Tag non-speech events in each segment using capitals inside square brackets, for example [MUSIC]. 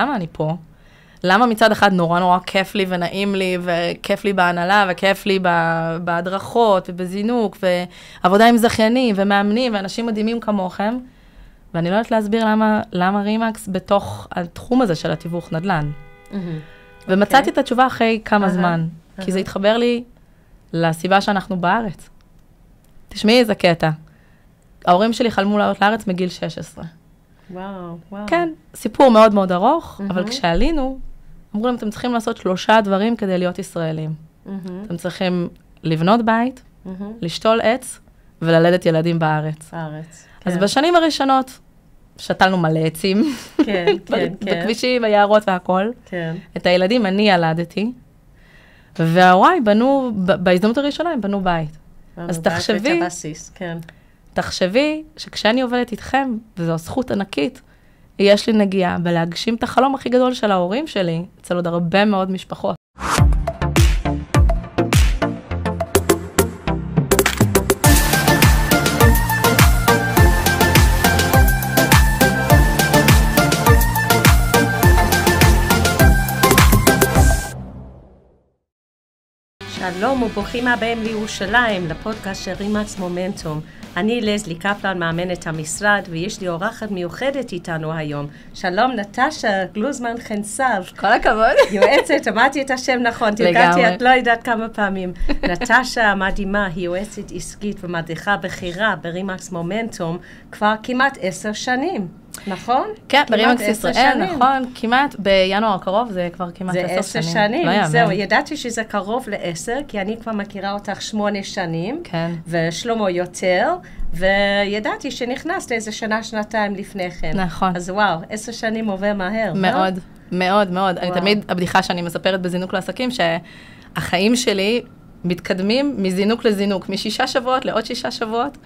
למה אני פה? למה מצד אחד נורא נורא כיף לי ונעים לי, וכיף לי בהנהלה, וכיף לי בהדרכות, ובזינוק, ועבודה עם זכיינים, ומאמנים, ואנשים מדהימים כמוכם, ואני לא יודעת להסביר למה, למה רימקס בתוך התחום הזה של התיווך נדל"ן. Mm-hmm. ומצאתי okay. את התשובה אחרי כמה uh-huh. זמן, uh-huh. כי זה התחבר לי לסיבה שאנחנו בארץ. תשמעי איזה קטע. ההורים שלי חלמו לעלות לארץ מגיל 16. וואו, וואו. כן, סיפור מאוד מאוד ארוך, mm-hmm. אבל כשעלינו, אמרו להם, אתם צריכים לעשות שלושה דברים כדי להיות ישראלים. Mm-hmm. אתם צריכים לבנות בית, mm-hmm. לשתול עץ וללדת ילדים בארץ. בארץ, כן. אז בשנים הראשונות שתלנו מלא עצים. כן, [LAUGHS] כן, כן. בכבישים, ביערות והכול. כן. את הילדים אני ילדתי, והוריי בנו, בהזדמנות הראשונה הם בנו בית. אז תחשבי, כן. תחשבי שכשאני עובדת איתכם, וזו זכות ענקית, יש לי נגיעה בלהגשים את החלום הכי גדול של ההורים שלי, אצל עוד הרבה מאוד משפחות. שלום וברוכים הבאים לירושלים, לפודקאסט של רימקס מומנטום. אני לזלי קפלן, מאמנת המשרד, ויש לי אורחת מיוחדת איתנו היום. שלום, נטשה גלוזמן חנסב. כל הכבוד. יועצת, אמרתי את השם נכון, תרגלתי, את לא יודעת כמה פעמים. [LAUGHS] נטשה המדהימה היא יועצת עסקית ומדריכה בכירה ברימקס מומנטום כבר כמעט עשר שנים. נכון? כן, ברימקס ישראל, נכון, כמעט בינואר הקרוב זה כבר כמעט עשר שנים. זה עשר שנים, לא זהו, ידעתי שזה קרוב לעשר, כי אני כבר מכירה אותך שמונה שנים, כן. ושלמה יותר, וידעתי שנכנסת איזה שנה, שנתיים לפני כן. נכון. אז וואו, עשר שנים עובר מהר, מאוד, לא? מאוד, מאוד. אני תמיד, הבדיחה שאני מספרת בזינוק לעסקים, שהחיים שלי מתקדמים מזינוק לזינוק, משישה שבועות לעוד שישה שבועות.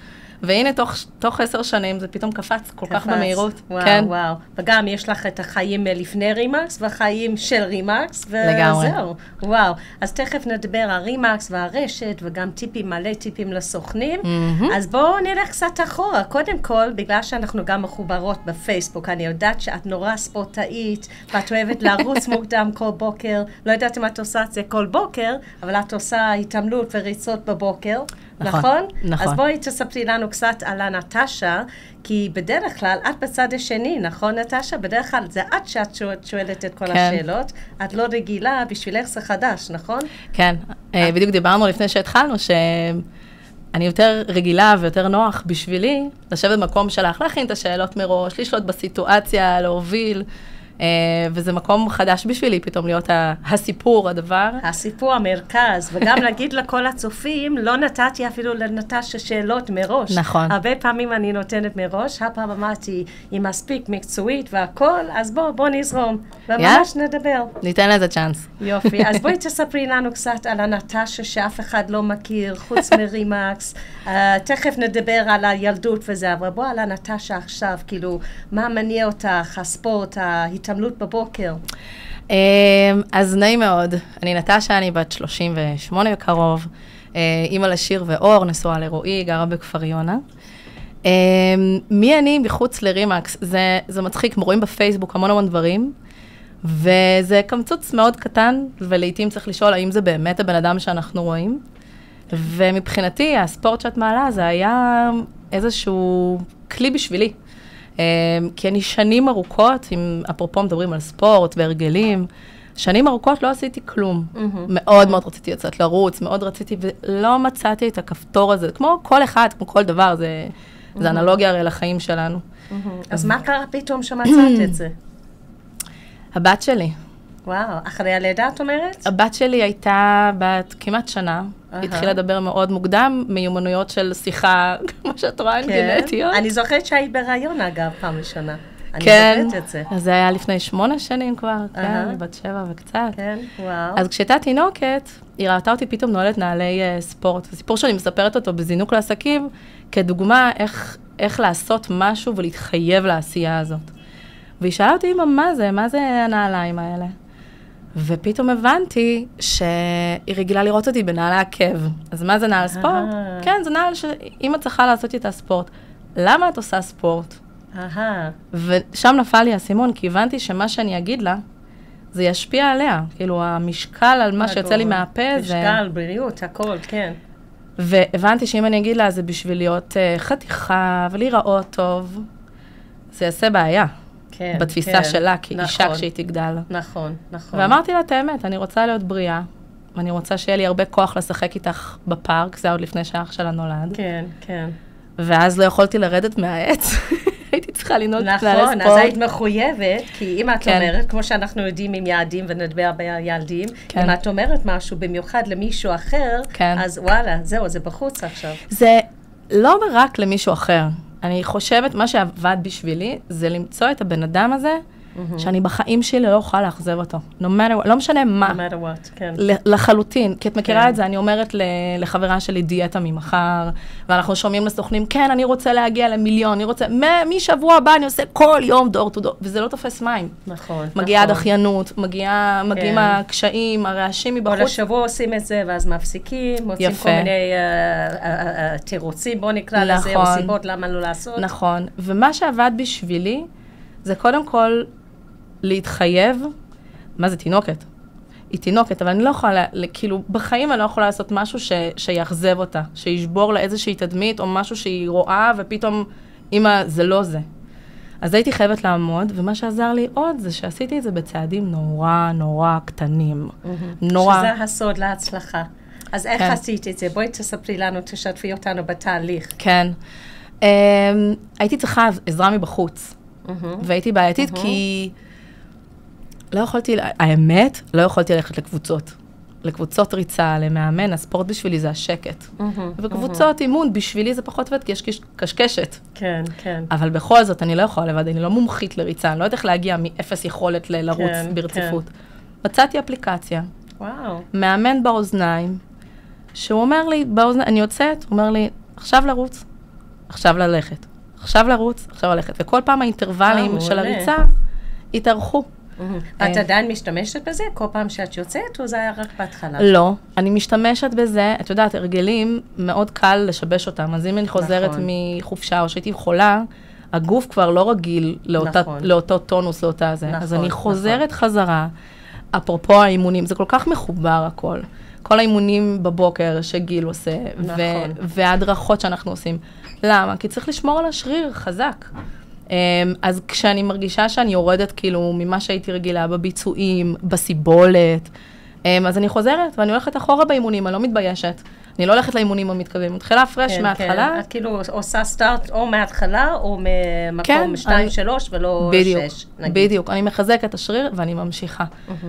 והנה, תוך, תוך עשר שנים זה פתאום קפץ כל קפץ. כך במהירות. וואו, כן. וואו. וגם יש לך את החיים לפני רימקס והחיים של רימקס, וזהו. וואו. אז תכף נדבר על רימקס והרשת, וגם טיפים, מלא טיפים לסוכנים. Mm-hmm. אז בואו נלך קצת אחורה. קודם כל, בגלל שאנחנו גם מחוברות בפייסבוק, אני יודעת שאת נורא ספורטאית, ואת אוהבת לרוץ [LAUGHS] מוקדם כל בוקר. לא יודעת אם את עושה את זה כל בוקר, אבל את עושה התעמלות וריצות בבוקר. נכון, נכון? נכון. אז בואי תספרי לנו קצת על הנטשה, כי בדרך כלל את בצד השני, נכון נטשה? בדרך כלל זה את שאת שואלת את כל כן. השאלות, את לא רגילה, בשבילך זה חדש, נכון? כן, אה, בדיוק דיברנו לפני שהתחלנו, שאני יותר רגילה ויותר נוח בשבילי לשבת במקום שלך, להכין את השאלות מראש, לשלוט בסיטואציה, להוביל. אה, וזה מקום חדש בשבילי פתאום להיות הסיפור, הדבר. הסיפור, המרכז, וגם [LAUGHS] להגיד לכל הצופים, לא נתתי אפילו לנטשה שאלות מראש. נכון. הרבה פעמים אני נותנת מראש, הפעם אמרתי, היא מספיק מקצועית והכול, אז בוא, בוא נזרום, וממש נדבר. ניתן לזה צ'אנס. יופי, אז בואי [LAUGHS] תספרי לנו קצת על הנטשה שאף אחד לא מכיר, חוץ מרימקס. Uh, תכף נדבר על הילדות וזה, אבל בוא על הנטשה עכשיו, כאילו, מה מניע אותך, הספורט, ההתעמלות. התעמלות בבוקר? אמ, אז נעים מאוד. אני נטשה, אני בת 38 בקרוב, אה, אימא לשיר ואור, נשואה לרועי, גרה בכפר יונה. אמ, מי אני מחוץ לרימקס? זה, זה מצחיק, רואים בפייסבוק המון המון דברים, וזה קמצוץ מאוד קטן, ולעיתים צריך לשאול האם זה באמת הבן אדם שאנחנו רואים. ומבחינתי, הספורט שאת מעלה זה היה איזשהו כלי בשבילי. אמ, כי אני שנים ארוכות, אם אפרופו מדברים על ספורט והרגלים, שנים ארוכות לא עשיתי כלום. Mm-hmm. מאוד מאוד רציתי לצאת לרוץ, מאוד רציתי, ולא מצאתי את הכפתור הזה, כמו כל אחד, כמו כל דבר, זה, mm-hmm. זה אנלוגיה הרי לחיים שלנו. Mm-hmm. אז מה קרה פתאום שמצאת את זה? [CLEARS THROAT] הבת שלי. וואו, אחרי הלידה את אומרת? הבת שלי הייתה בת כמעט שנה, uh-huh. התחילה לדבר מאוד מוקדם, מיומנויות של שיחה, [LAUGHS] כמו שאת רואה, כן. גנטיות. אני זוכרת שהיית בהיריון אגב, פעם ראשונה. כן, אני זה. אז זה היה לפני שמונה שנים כבר, uh-huh. כן, בת שבע וקצת. כן, וואו. אז כשהייתה תינוקת, היא ראתה אותי פתאום נועלת נעלי uh, ספורט. זה סיפור שאני מספרת אותו בזינוק לעסקים, כדוגמה איך, איך לעשות משהו ולהתחייב לעשייה הזאת. והיא שאלה אותי, אמא, מה זה? מה זה הנעליים האלה? ופתאום הבנתי שהיא רגילה לראות אותי בנעלי עקב. אז מה זה נעל ספורט? כן, זה נעל שאמא צריכה לעשות איתה ספורט. למה את עושה ספורט? ושם נפל לי האסימון, כי הבנתי שמה שאני אגיד לה, זה ישפיע עליה. כאילו, המשקל על מה שיוצא לי מהפה זה... משקל, בריאות, הכל, כן. והבנתי שאם אני אגיד לה, זה בשביל להיות uh, חתיכה ולהיראות טוב, זה יעשה בעיה. כן, בתפיסה כן. שלה, כאישה נכון, כשהיא תגדל. נכון, נכון. ואמרתי לה את האמת, אני רוצה להיות בריאה, ואני רוצה שיהיה לי הרבה כוח לשחק איתך בפארק, זה עוד לפני שאח שלה נולד. כן, כן. ואז לא יכולתי לרדת מהעץ, [LAUGHS] הייתי צריכה לנעול נכון, כללי אז ספורט. היית מחויבת, כי אם את כן. אומרת, כמו שאנחנו יודעים עם יעדים ונדבר בילדים, כן. אם את אומרת משהו במיוחד למישהו אחר, כן. אז וואלה, זהו, זה בחוץ עכשיו. זה לא רק למישהו אחר. אני חושבת, מה שעבד בשבילי, זה למצוא את הבן אדם הזה, שאני בחיים שלי לא אוכל לאכזב אותו. No matter what, לא משנה מה. No matter what, כן. לחלוטין, כי את מכירה כן. את זה, אני אומרת לחברה שלי דיאטה ממחר, ואנחנו שומעים לסוכנים, כן, אני רוצה להגיע למיליון, אני רוצה, משבוע הבא אני עושה כל יום דור טו דור, וזה לא תופס מים. נכון, מגיעה נכון. הדחיינות, מגיעה, מגיעים כן. הקשיים, הרעשים כל מבחוץ. השבוע עושים את זה, ואז מפסיקים, מוצאים יפה. כל מיני אה, אה, אה, תירוצים, בוא נקרא לזה, או נכון. סיבות למה לא לעשות. נכון, ומה שעבד בשבילי, זה קודם כל להתחייב, מה זה תינוקת? היא תינוקת, אבל אני לא יכולה, כאילו, בחיים אני לא יכולה לעשות משהו ש, שיאכזב אותה, שישבור לה איזושהי תדמית, או משהו שהיא רואה, ופתאום, אמא, זה לא זה. אז הייתי חייבת לעמוד, ומה שעזר לי עוד, זה שעשיתי את זה בצעדים נורא נורא קטנים. נורא. שזה הסוד להצלחה. אז איך כן. עשית את זה? בואי תספרי לנו, תשתפי אותנו בתהליך. כן. Um, הייתי צריכה עזרה מבחוץ, והייתי בעייתית כי לא יכולתי, האמת, לא יכולתי ללכת לקבוצות. לקבוצות ריצה, למאמן, הספורט בשבילי זה השקט. וקבוצות אימון, בשבילי זה פחות עובד, כי יש קש- קשקשת. כן, כן. אבל בכל זאת, אני לא יכולה לבד, אני לא מומחית לריצה, אני לא יודעת איך להגיע מאפס יכולת ל- לרוץ כן, ברציפות. מצאתי אפליקציה, וואו. מאמן באוזניים, שהוא אומר לי, באוזניים, אני יוצאת, הוא אומר לי, עכשיו לרוץ, עכשיו ללכת, עכשיו לרוץ, עכשיו ללכת. וכל פעם אה, האינטרוולים של מעולה. הריצה התארכו. ואת אה. עדיין משתמשת בזה כל פעם שאת יוצאת, או זה היה רק בהתחלה? לא, אני משתמשת בזה, את יודעת, הרגלים, מאוד קל לשבש אותם. אז אם אני חוזרת נכון. מחופשה או שהייתי חולה, הגוף כבר לא רגיל לאותה, נכון. לאותו טונוס, לאותה זה. אז נכון, אני חוזרת חזרה, אפרופו האימונים, זה כל כך מחובר הכל. כל האימונים בבוקר שגיל עושה, ו- נכון. וההדרכות שאנחנו עושים. למה? כי צריך לשמור על השריר חזק. אמ, אז כשאני מרגישה שאני יורדת כאילו ממה שהייתי רגילה בביצועים, בסיבולת, אמ, אז אני חוזרת ואני הולכת אחורה באימונים, אני לא מתביישת. אני לא הולכת לאימונים המתקדמים, מתחילה פרש כן, מההתחלה. כן. את כאילו עושה סטארט או מההתחלה, או ממקום כן, 2-3 ולא 6, בדיוק, נגיד. בדיוק. אני מחזקת את השריר ואני ממשיכה.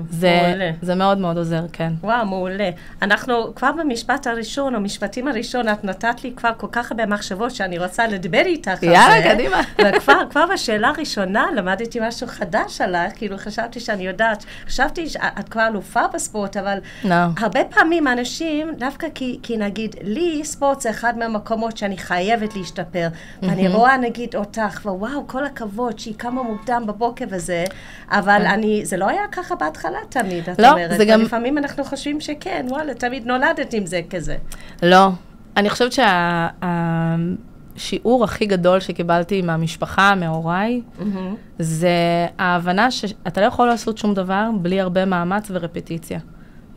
זה, מעולה. זה מאוד מאוד עוזר, כן. וואו, מעולה. אנחנו כבר במשפט הראשון, או משפטים הראשון, את נתת לי כבר כל כך הרבה מחשבות שאני רוצה לדבר איתך. יאללה, קדימה. [LAUGHS] וכבר כבר בשאלה הראשונה למדתי משהו חדש עליך, כאילו חשבתי שאני יודעת, חשבתי שאת כבר אלופה בספורט, אבל לא. הרבה פעמים אנשים, דווקא כי, כי נגיד, לי ספורט זה אחד מהמקומות שאני חייבת להשתפר. ואני רואה נגיד אותך, ווואו, כל הכבוד שהיא קמה מוקדם בבוקר וזה, אבל אני, זה לא היה ככה בהתחלה תמיד, את. לא, אומרת. זה גם- לפעמים אנחנו חושבים שכן, וואלה, תמיד נולדת עם זה כזה. לא. אני חושבת שהשיעור הכי גדול שקיבלתי מהמשפחה, מהוריי, זה ההבנה שאתה לא יכול לעשות שום דבר בלי הרבה מאמץ ורפטיציה.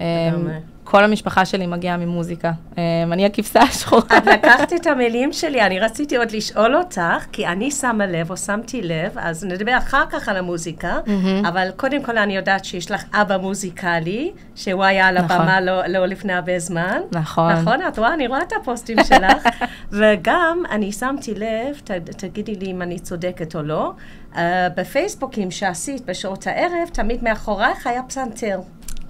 לגמרי. כל המשפחה שלי מגיעה ממוזיקה. אמ, אני הכבשה השחורה. את לקחת את המילים שלי, אני רציתי עוד לשאול אותך, כי אני שמה לב, או שמתי לב, אז נדבר אחר כך על המוזיקה, אבל קודם כל אני יודעת שיש לך אבא מוזיקלי, שהוא היה על נכון. הבמה לא, לא לפני הרבה זמן. נכון. נכון, את רואה, אני רואה את הפוסטים שלך. [LAUGHS] וגם, אני שמתי לב, ת, תגידי לי אם אני צודקת או לא, uh, בפייסבוקים שעשית בשעות הערב, תמיד מאחורייך היה פסנתר.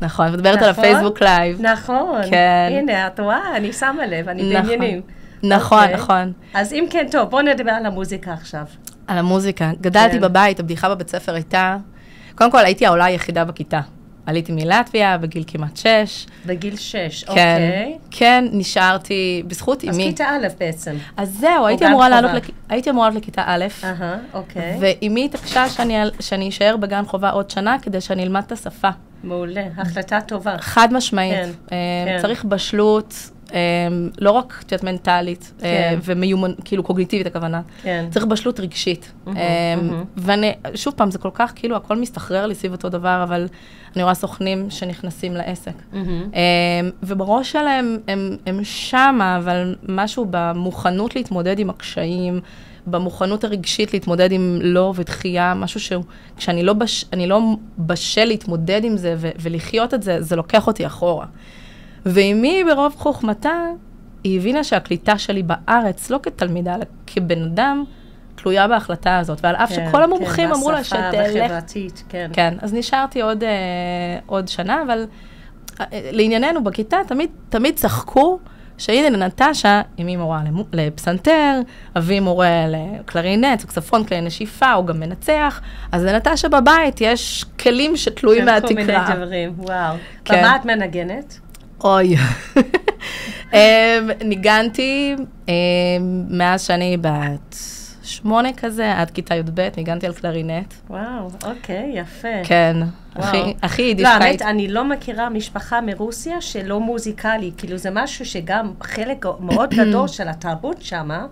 נכון, מדברת על נכון? הפייסבוק live. נכון. כן. הנה, את רואה, אני שמה לב, אני נכון. בעניינים. נכון, אוקיי. נכון. אז אם כן, טוב, בואו נדבר על המוזיקה עכשיו. על המוזיקה. גדלתי כן. בבית, הבדיחה בבית ספר הייתה... קודם כל, הייתי העולה היחידה בכיתה. עליתי מלטביה בגיל כמעט שש. בגיל שש, כן, אוקיי. כן, נשארתי בזכות אז אמי. כיתה א' בעצם. אז זהו, הייתי אמורה. לעלות, לכ... הייתי אמורה לעלות לכיתה א', אהה, אוקיי. ואימי התעקשה שאני, שאני אשאר בגן חובה עוד שנה כדי שאני אלמד את השפה. מעולה, החלטה טובה. חד משמעית. כן, אה, כן. צריך בשלות, לא רק, את יודעת, מנטלית, אה, כן. ומיומנ... כאילו קוגניטיבית הכוונה. כן. צריך בשלות רגשית. מהמם, אה, מהמם. ואני, שוב פעם, זה כל כך, כאילו, הכל מסתחרר לי סביב אותו דבר, אבל אני רואה סוכנים שנכנסים לעסק. אמ, ובראש שלהם הם, הם שמה, אבל משהו במוכנות להתמודד עם הקשיים, במוכנות הרגשית להתמודד עם לא ודחייה, משהו שהוא, כשאני לא, בש, לא בשל להתמודד עם זה ו, ולחיות את זה, זה לוקח אותי אחורה. ואימי ברוב חוכמתה, היא הבינה שהקליטה שלי בארץ, לא כתלמידה, אלא כבן אדם, תלויה בהחלטה הזאת. ועל אף כן, שכל המומחים כן, אמרו לה שתלך והחברתית, כן. כן, אז נשארתי עוד, אה, עוד שנה, אבל אה, לענייננו בכיתה תמיד, תמיד צחקו שהנה לנטשה, אמי מורה לפסנתר, אבי מורה לקלרינט, סקספון, כלי נשיפה, הוא גם מנצח, אז לנטשה בבית יש כלים שתלויים כן, כל מהתקרה. מיני דברים, וואו. כן. במה את מנגנת? אוי. אמ, ניגנתי אמ, מאז שאני בת שמונה כזה, עד כיתה י"ב, ניגנתי על קלרינט. וואו, אוקיי, יפה. כן. הכי- לא, יידישקאית. האמת, אני לא מכירה משפחה מרוסיה שלא מוזיקלי. כאילו, זה משהו שגם חלק מאוד [CLEARS THROAT] גדול של התרבות שמה,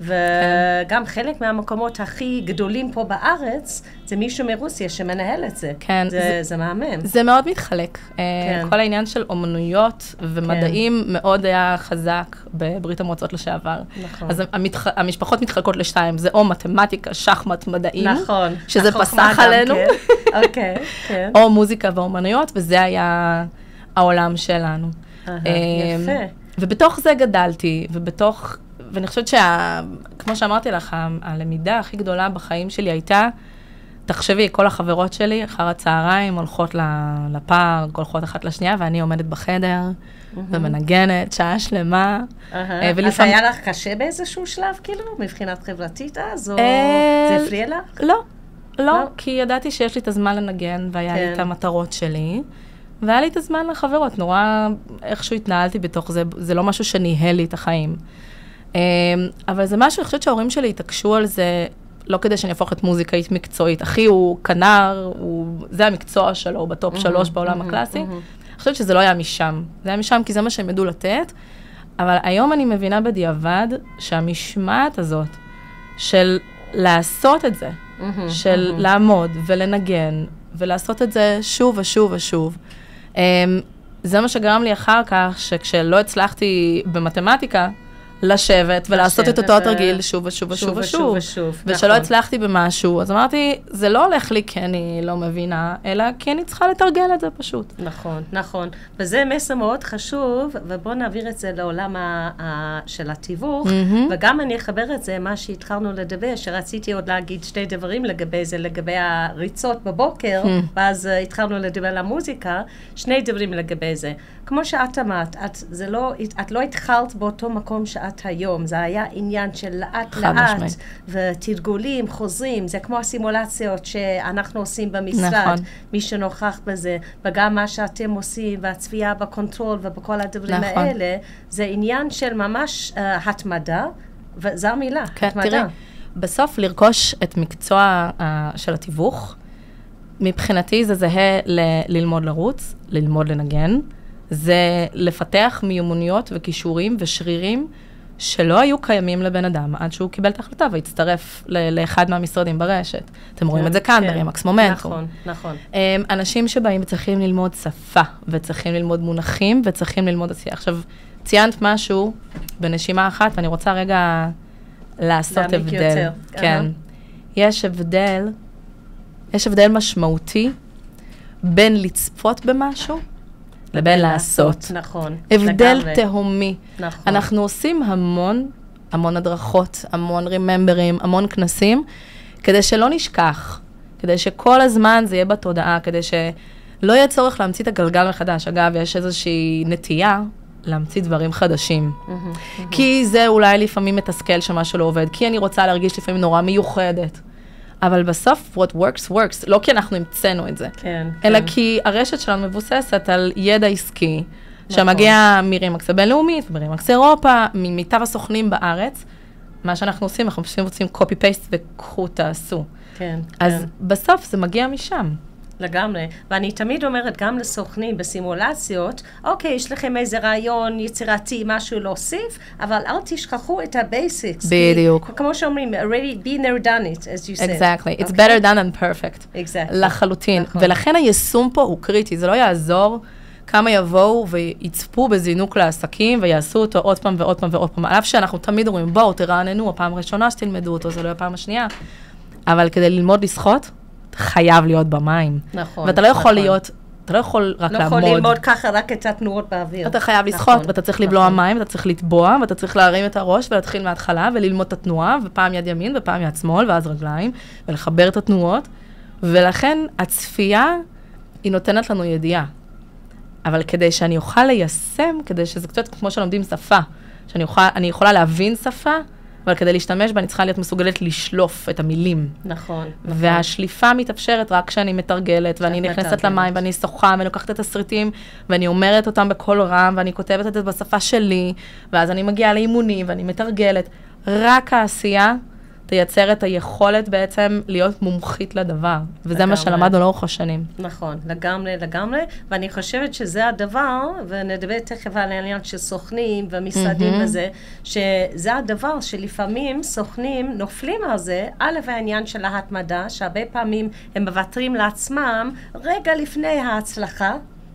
וגם חלק מהמקומות הכי גדולים פה בארץ, זה מישהו מרוסיה שמנהל את זה. כן, זה, זה- זה מהמם. זה מאוד מתחלק. כן. כן. כל העניין של אומנויות ומדעים כן. מאוד היה חזק בברית המועצות לשעבר. נכון. אז המתח... המשפחות מתחלקות לשתיים, זה או מתמטיקה, שחמט, מדעים, נכון. שזה פסח עלינו, כן. אוקיי, כן. [LAUGHS] או מוזיקה ואומנויות, וזה היה העולם שלנו. אמ, יפה. ובתוך זה גדלתי, ובתוך, ואני חושבת שה... כמו שאמרתי לך, הלמידה הכי גדולה בחיים שלי הייתה, תחשבי, כל החברות שלי אחר הצהריים הולכות לפארק, הולכות אחת לשנייה, ואני עומדת בחדר ומנגנת שעה שלמה. אהה. אה, אז ולפעמים- היה לך קשה באיזשהו שלב, כאילו, מבחינת חברתית אז, או אה, זה הפריע לך? לא, לא, לא? כי ידעתי שיש לי את הזמן לנגן, והיה לי כן. את המטרות שלי, והיה לי את הזמן לחברות, נורא איכשהו התנהלתי בתוך זה, זה לא משהו שניהל לי את החיים. אמ, אבל זה משהו, אני חושבת שההורים שלי התעקשו על זה, לא כדי שאני אהפוך את מוזיקאית מקצועית. אחי הוא כנר, הוא, זה המקצוע שלו, הוא בטופ שלוש בעולם הקלאסי. אני חושבת שזה לא היה משם. זה היה משם כי זה מה שהם ידעו לתת, אבל היום אני מבינה בדיעבד שהמשמעת הזאת של לעשות את זה, של לעמוד ולנגן ולעשות את זה שוב ושוב ושוב. אמ, זה מה שגרם לי אחר כך, שכשלא הצלחתי במתמטיקה, לשבת ולעשות את אותו התרגיל שוב ושוב ושוב שוב ושוב. ושוב, ושלא נכון. הצלחתי במשהו, אז אמרתי, זה לא הולך לי כי אני לא מבינה, אלא כי אני צריכה לתרגל את זה פשוט. נכון, נכון. וזה מסר מאוד חשוב, ובואו נעביר את זה לעולם ה- ה- של התיווך, מהמם. וגם אני אחבר את זה, מה שהתחלנו לדבר, שרציתי עוד להגיד שני דברים לגבי זה, לגבי הריצות בבוקר, ואז uh, התחלנו לדבר על המוזיקה, שני דברים לגבי זה. כמו שאת אמרת, את, לא, את לא התחלת באותו מקום שאת היום, זה היה עניין של לאט לאט, משמעית. ותרגולים, חוזרים, זה כמו הסימולציות שאנחנו עושים במשרד. נכון. מי שנוכח בזה, וגם מה שאתם עושים, והצפייה ב control ובכל הדברים נכון. האלה, זה עניין של ממש uh, התמדה, וזו המילה, כן, התמדה. תראי, בסוף לרכוש את מקצוע uh, של התיווך, מבחינתי זה זהה ל- ללמוד לרוץ, ללמוד לנגן, זה לפתח מיומנויות וכישורים ושרירים שלא היו קיימים לבן אדם עד שהוא קיבל את ההחלטה והצטרף ל- לאחד מהמשרדים ברשת. אתם רואים את זה כאן, כן. ברימקס מומנטום. נכון, נכון. אמ, אנשים שבאים וצריכים ללמוד שפה, וצריכים ללמוד מונחים, וצריכים ללמוד עשייה. עכשיו, ציינת משהו בנשימה אחת, ואני רוצה רגע לעשות הבדל. יותר. כן. אהה. יש הבדל, יש הבדל משמעותי בין לצפות במשהו לבין לעשות. נכון. הבדל לגמרי. תהומי. נכון. אנחנו עושים המון, המון הדרכות, המון ריממברים, המון כנסים, כדי שלא נשכח, כדי שכל הזמן זה יהיה בתודעה, כדי שלא יהיה צורך להמציא את הגלגל מחדש. אגב, יש איזושהי נטייה להמציא דברים חדשים. מהמם. כי זה אולי לפעמים מתסכל שמשהו לא עובד, כי אני רוצה להרגיש לפעמים נורא מיוחדת. אבל בסוף, what works works, לא כי אנחנו המצאנו את זה, כן. אלא כן. כי הרשת שלנו מבוססת על ידע עסקי, שמגיע מרימקס הבינלאומית, מרימקס אירופה, ממיטב הסוכנים בארץ. מה שאנחנו עושים, אנחנו פשוט עושים copy paste וקחו תעשו. כן. אז כן. בסוף זה מגיע משם. לגמרי. ואני תמיד אומרת גם לסוכנים בסימולציות, אוקיי, יש לכם איזה רעיון יצירתי, משהו להוסיף, אבל אל תשכחו את ה basics. בדיוק. כמו שאומרים, already been there done it, as you said. Exactly. It's אוקיי? better done than perfect. Exactly. לחלוטין. נכון. ולכן היישום פה הוא קריטי, זה לא יעזור כמה יבואו ויצפו בזינוק לעסקים ויעשו אותו עוד פעם ועוד פעם ועוד פעם. על אף שאנחנו תמיד אומרים, בואו, תרעננו, הפעם הראשונה שתלמדו אותו, זה לא הפעם השנייה. אבל כדי ללמוד לשחות, חייב להיות במים. נכון, ואתה לא יכול נכון. להיות, אתה לא יכול רק לא לעמוד. יכול ללמוד ככה רק את התנועות באוויר. אתה חייב נכון, לשחות, ואתה צריך לבלוע נכון. מים, ואתה צריך לטבוע, ואתה צריך להרים את הראש ולהתחיל מההתחלה, וללמוד את התנועה, ופעם יד ימין, ופעם יד שמאל, ואז רגליים, ולחבר את התנועות. ולכן הצפייה, היא נותנת לנו ידיעה. אבל כדי שאני אוכל ליישם, כדי שזה קצת כמו שלומדים שפה, שאני אוכל, אני יכולה להבין שפה, אבל כדי להשתמש בה אני צריכה להיות מסוגלת לשלוף את המילים. נכון. נכון. והשליפה מתאפשרת רק כשאני מתרגלת, ואני נכנסת מתרגלת. למים, ואני שוחה, ואני לוקחת את התסריטים, ואני אומרת אותם בקול רם, ואני כותבת את זה בשפה שלי, ואז אני מגיעה לאימונים, ואני מתרגלת. רק העשייה תייצר את היכולת בעצם להיות מומחית לדבר. וזה לגמרי. מה שלמדנו לאורך השנים. נכון, לגמרי, לגמרי, ואני חושבת שזה הדבר, ונדבר תכף על העניין של סוכנים ומשרדים מהמם. וזה, שזה הדבר שלפעמים סוכנים נופלים על זה, א', העניין של ההתמדה, שהרבה פעמים הם מוותרים לעצמם רגע לפני ההצלחה.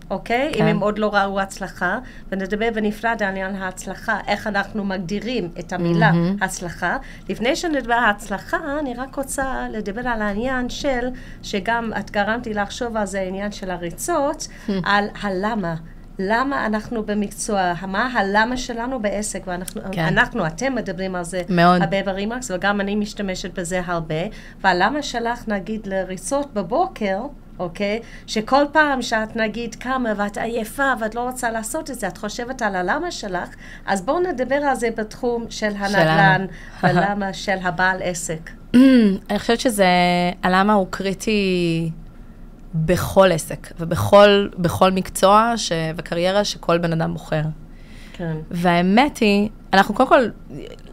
אוקיי? כן. אם הם עוד לא ראו הצלחה, ונדבר בנפרד על עניין ההצלחה, איך אנחנו מגדירים את המילה מהמם. הצלחה. לפני שנדבר על הצלחה, אני רק רוצה לדבר על העניין של, שגם את גרמת לי לחשוב על זה, העניין של הריצות, [LAUGHS] על הלמה. למה אנחנו במקצוע, מה הלמה שלנו בעסק, ואנחנו. כן. אנחנו, אתם מדברים על זה מאוד. הרבה ברימקס, וגם אני משתמשת בזה הרבה, והלמה שלך, נגיד, לריצות בבוקר, אוקיי? שכל פעם שאת נגיד קמה ואת עייפה ואת לא רוצה לעשות את זה, את חושבת על הלמה שלך, אז בואו נדבר על זה בתחום של הנדל"ן, [LAUGHS] ולמה של הבעל עסק. [CLEARS THROAT] אני חושבת שזה, הלמה הוא קריטי בכל עסק, ובכל בכל מקצוע ש, וקריירה שכל בן אדם בוחר. כן. והאמת היא, אנחנו קודם כל,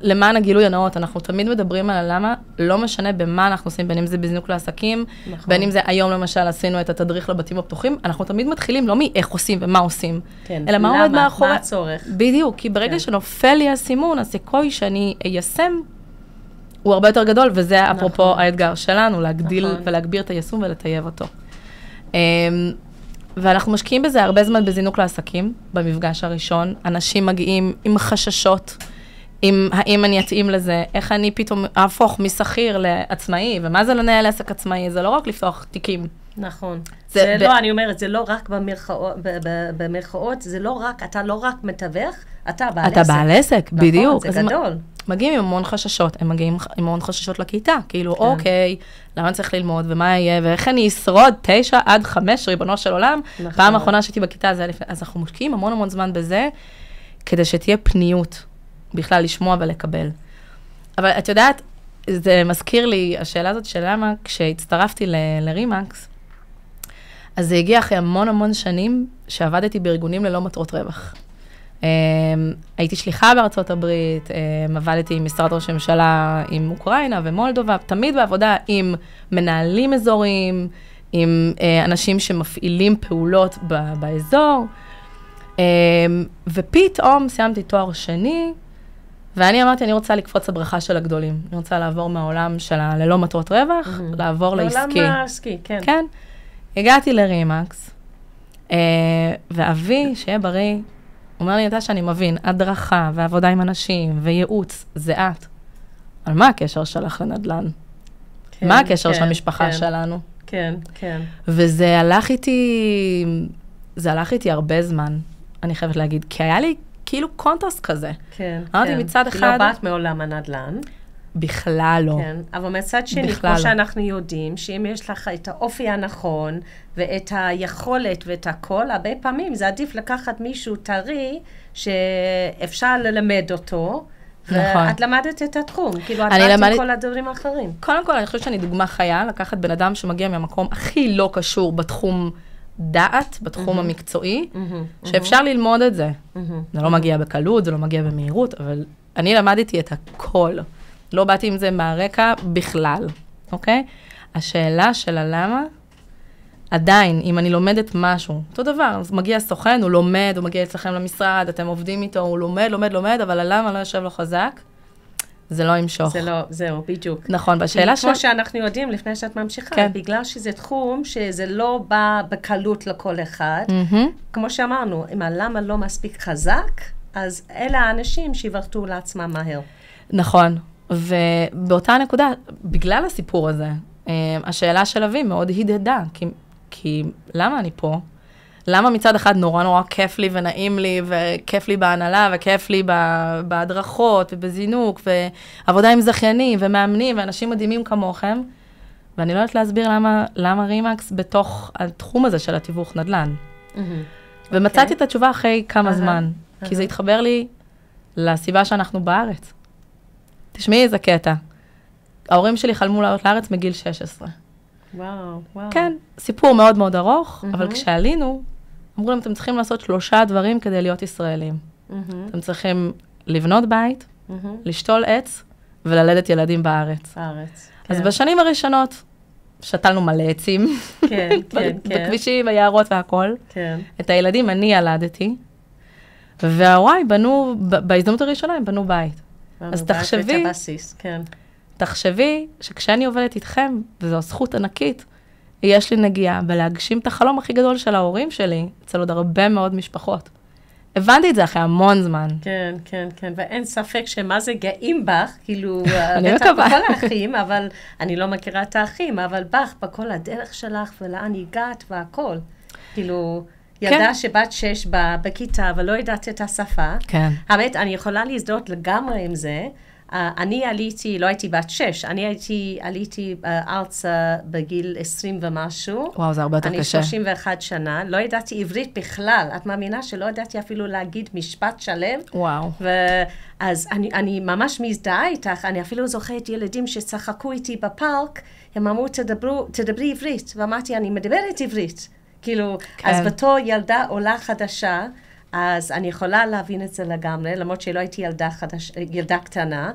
למען הגילוי הנאות, אנחנו תמיד מדברים על הלמה, לא משנה במה אנחנו עושים, בין אם זה בזינוק לעסקים, נכון. בין אם זה היום למשל עשינו את התדריך לבתים הפתוחים, אנחנו תמיד מתחילים לא מאיך עושים ומה עושים, כן. אלא מה למה? עומד מאחורי... מה הצורך? בדיוק, כי ברגע כן. שנופל לי האסימון, הסיכוי שאני איישם הוא הרבה יותר גדול, וזה אפרופו נכון. האתגר שלנו, להגדיל נכון. ולהגביר את היישום ולטייב אותו. ואנחנו משקיעים בזה הרבה זמן בזינוק לעסקים, במפגש הראשון. אנשים מגיעים עם חששות, עם האם אני אתאים לזה, איך אני פתאום אהפוך משכיר לעצמאי, ומה זה לנהל עסק עצמאי? זה לא רק לפתוח תיקים. נכון. זה זה, ב- לא, אני אומרת, זה לא רק במרכאות, במרכאות, זה לא רק, אתה לא רק מתווך, אתה בעל עסק. אתה בעל עסק, נכון, בדיוק. זה אז הם- גדול. מגיעים עם המון חששות, הם מגיעים עם המון חששות לכיתה, כאילו, אוקיי, למה אני צריך ללמוד, ומה יהיה, ואיך אני אשרוד תשע עד חמש, ריבונו של עולם. נכון. פעם האחרונה שהייתי בכיתה זה היה לפני, אז אנחנו משקיעים המון המון זמן בזה, כדי שתהיה פניות, בכלל לשמוע ולקבל. אבל את יודעת, זה מזכיר לי, השאלה הזאת של למה, כשהצטרפתי ל- לרימקס, אז זה הגיע אחרי המון המון שנים שעבדתי בארגונים ללא מטרות רווח. Um, הייתי שליחה בארצות הברית, um, עבדתי עם משרד ראש הממשלה עם אוקראינה ומולדובה, תמיד בעבודה עם מנהלים אזוריים, עם uh, אנשים שמפעילים פעולות באזור, um, ופתאום סיימתי תואר שני, ואני אמרתי, אני רוצה לקפוץ לברכה של הגדולים. אני רוצה לעבור מהעולם של הללא מטרות רווח, לעבור לעסקי. לעולם העסקי, כן. כן. הגעתי לרימקס, אה, ואבי, שיהיה בריא, אומר לי, נטשה, אני מבין, הדרכה ועבודה עם אנשים וייעוץ, זה את. אבל מה הקשר שלך לנדל"ן? כן, מה הקשר כן, של המשפחה כן, שלנו? כן, כן. וזה הלך איתי, זה הלך איתי הרבה זמן, אני חייבת להגיד, כי היה לי כאילו קונטרסט כזה. כן, אמרתי, כן. מצד כי אחד- לא באת מעולם הנדל"ן, בכלל לא. כן, אבל מצד שני, כמו לא. שאנחנו יודעים, שאם יש לך את האופי הנכון, ואת היכולת ואת הכל, הרבה פעמים זה עדיף לקחת מישהו טרי, שאפשר ללמד אותו, נכון. ואת למדת את התחום, כאילו, את למדת עם כל הדברים האחרים. קודם כל, אני חושבת שאני דוגמה חיה, לקחת בן אדם שמגיע מהמקום הכי לא קשור בתחום דעת, בתחום המקצועי, שאפשר ללמוד את זה. זה לא מגיע בקלות, זה לא מגיע במהירות, אבל אני למדתי את הכל. לא באתי עם זה מהרקע בכלל, אוקיי? השאלה של הלמה, עדיין, אם אני לומדת משהו, אותו דבר, אז מגיע סוכן, הוא לומד, הוא מגיע אצלכם למשרד, אתם עובדים איתו, הוא לומד, לומד, לומד, אבל הלמה לא יושב לו חזק? זה לא ימשוך. זה לא, זהו, בדיוק. נכון, והשאלה כמו שאנחנו יודעים, לפני שאת ממשיכה, כן. בגלל שזה תחום שזה לא בא בקלות לכל אחד, מהמם. כמו שאמרנו, אם הלמה לא מספיק חזק, אז אלה האנשים שיברטו לעצמם מהר. נכון, ובאותה נקודה, בגלל הסיפור הזה, אה, השאלה של אבי מאוד הדהדה, כי, כי למה אני פה? למה מצד אחד נורא נורא כיף לי ונעים לי, וכיף לי בהנהלה, וכיף לי בהדרכות, ובזינוק, ועבודה עם זכיינים, ומאמנים, ואנשים מדהימים כמוכם, ואני לא יודעת להסביר למה, למה רימקס בתוך התחום הזה של התיווך נדל"ן. ומצאתי את התשובה אחרי כמה אהה, זמן, כי אהה. זה התחבר לי לסיבה שאנחנו בארץ. תשמעי איזה קטע. ההורים שלי חלמו לעלות לארץ מגיל 16. וואו, וואו. כן, סיפור מאוד מאוד ארוך, אבל מהמם. כשעלינו, אמרו להם, אתם צריכים לעשות שלושה דברים כדי להיות ישראלים. מהמם, אתם צריכים לבנות בית, מהמם. לשתול עץ וללדת ילדים בארץ. בארץ. אז כן. בשנים הראשונות שתלנו מלא עצים, כן, [LAUGHS] כן, כן. בכבישים, ביערות והכול. כן. את הילדים אני ילדתי, והוריי בנו, בהזדמנות הראשונה הם בנו בית. אז תחשבי- כן. תחשבי שכשאני עובדת איתכם, וזו זכות ענקית, יש לי נגיעה בלהגשים את החלום הכי גדול של ההורים שלי, אצל עוד הרבה מאוד משפחות. הבנתי את זה אחרי המון זמן. כן, כן, כן, ואין ספק שמה זה גאים בך, כאילו, [LAUGHS] אני בטח מקווה. בכל האחים, אבל אני לא מכירה את האחים, אבל בך, בכל הדרך שלך ולאן הגעת והכל. כאילו, ילדה כן. שבת שש בכיתה ולא יודעת את השפה. כן. האמת, אני יכולה להזדהות לגמרי עם זה. Uh, אני עליתי, לא הייתי בת שש, אני הייתי, עליתי uh, ארצה בגיל 20 ומשהו. וואו, זה הרבה יותר אני קשה. 31 שנה, לא ידעתי עברית בכלל. את מאמינה שלא ידעתי אפילו להגיד משפט שלם? וואו. ואז אני, אני ממש מזדהה איתך, אני אפילו זוכרת ילדים שצחקו איתי בפארק, הם אמרו, תדברו, תדברי עברית, ואמרתי, אני מדברת עברית. כאילו, כן. אז בתור ילדה עולה חדשה, אז אני יכולה להבין את זה לגמרי, למרות שלא הייתי ילדה, חדש, ילדה קטנה.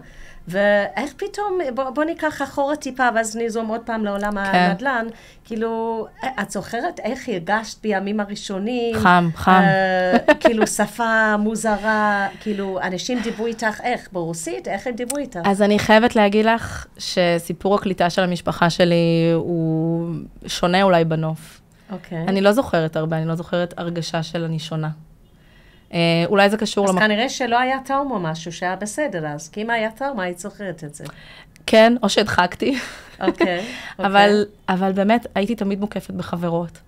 ואיך פתאום, בוא, בוא ניקח אחורה טיפה, ואז נזום עוד פעם לעולם כן. הנדל"ן. כאילו, את זוכרת איך הרגשת בימים הראשונים? חם, חם. אה, כאילו, שפה מוזרה, כאילו, אנשים דיברו איתך איך? ברוסית? איך הם דיברו איתך? אז אני חייבת להגיד לך שסיפור הקליטה של המשפחה שלי הוא שונה אולי בנוף. אוקיי. אני לא זוכרת הרבה, אני לא זוכרת הרגשה של אני שונה. אה, אולי זה קשור אז למקום... כנראה שלא היה טראום או משהו שהיה בסדר אז, כי אם היה טראום, היית זוכרת את זה. כן, או שהדחקתי. אוקיי. [LAUGHS] אבל, אבל באמת, הייתי תמיד מוקפת בחברות.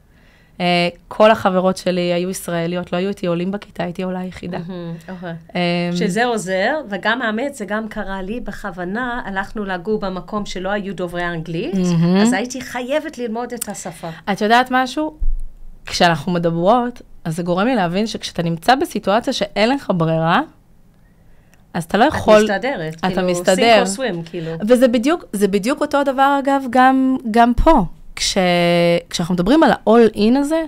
Uh, כל החברות שלי היו ישראליות, לא היו איתי עולים בכיתה, הייתי עולה היחידה. מהמם, אוקיי. Um, שזה עוזר, וגם האמת, זה גם קרה לי בכוונה, הלכנו לגור במקום שלא היו דוברי אנגלית, מהמם. אז הייתי חייבת ללמוד את השפה. את יודעת משהו? כשאנחנו מדברות, אז זה גורם לי להבין שכשאתה נמצא בסיטואציה שאין לך ברירה, אז אתה לא יכול... את מסתדרת. אתה כאילו, מסתדר. sink or swim, כאילו. וזה בדיוק, בדיוק אותו דבר, אגב, גם, גם פה. כש, כשאנחנו מדברים על ה-all in הזה,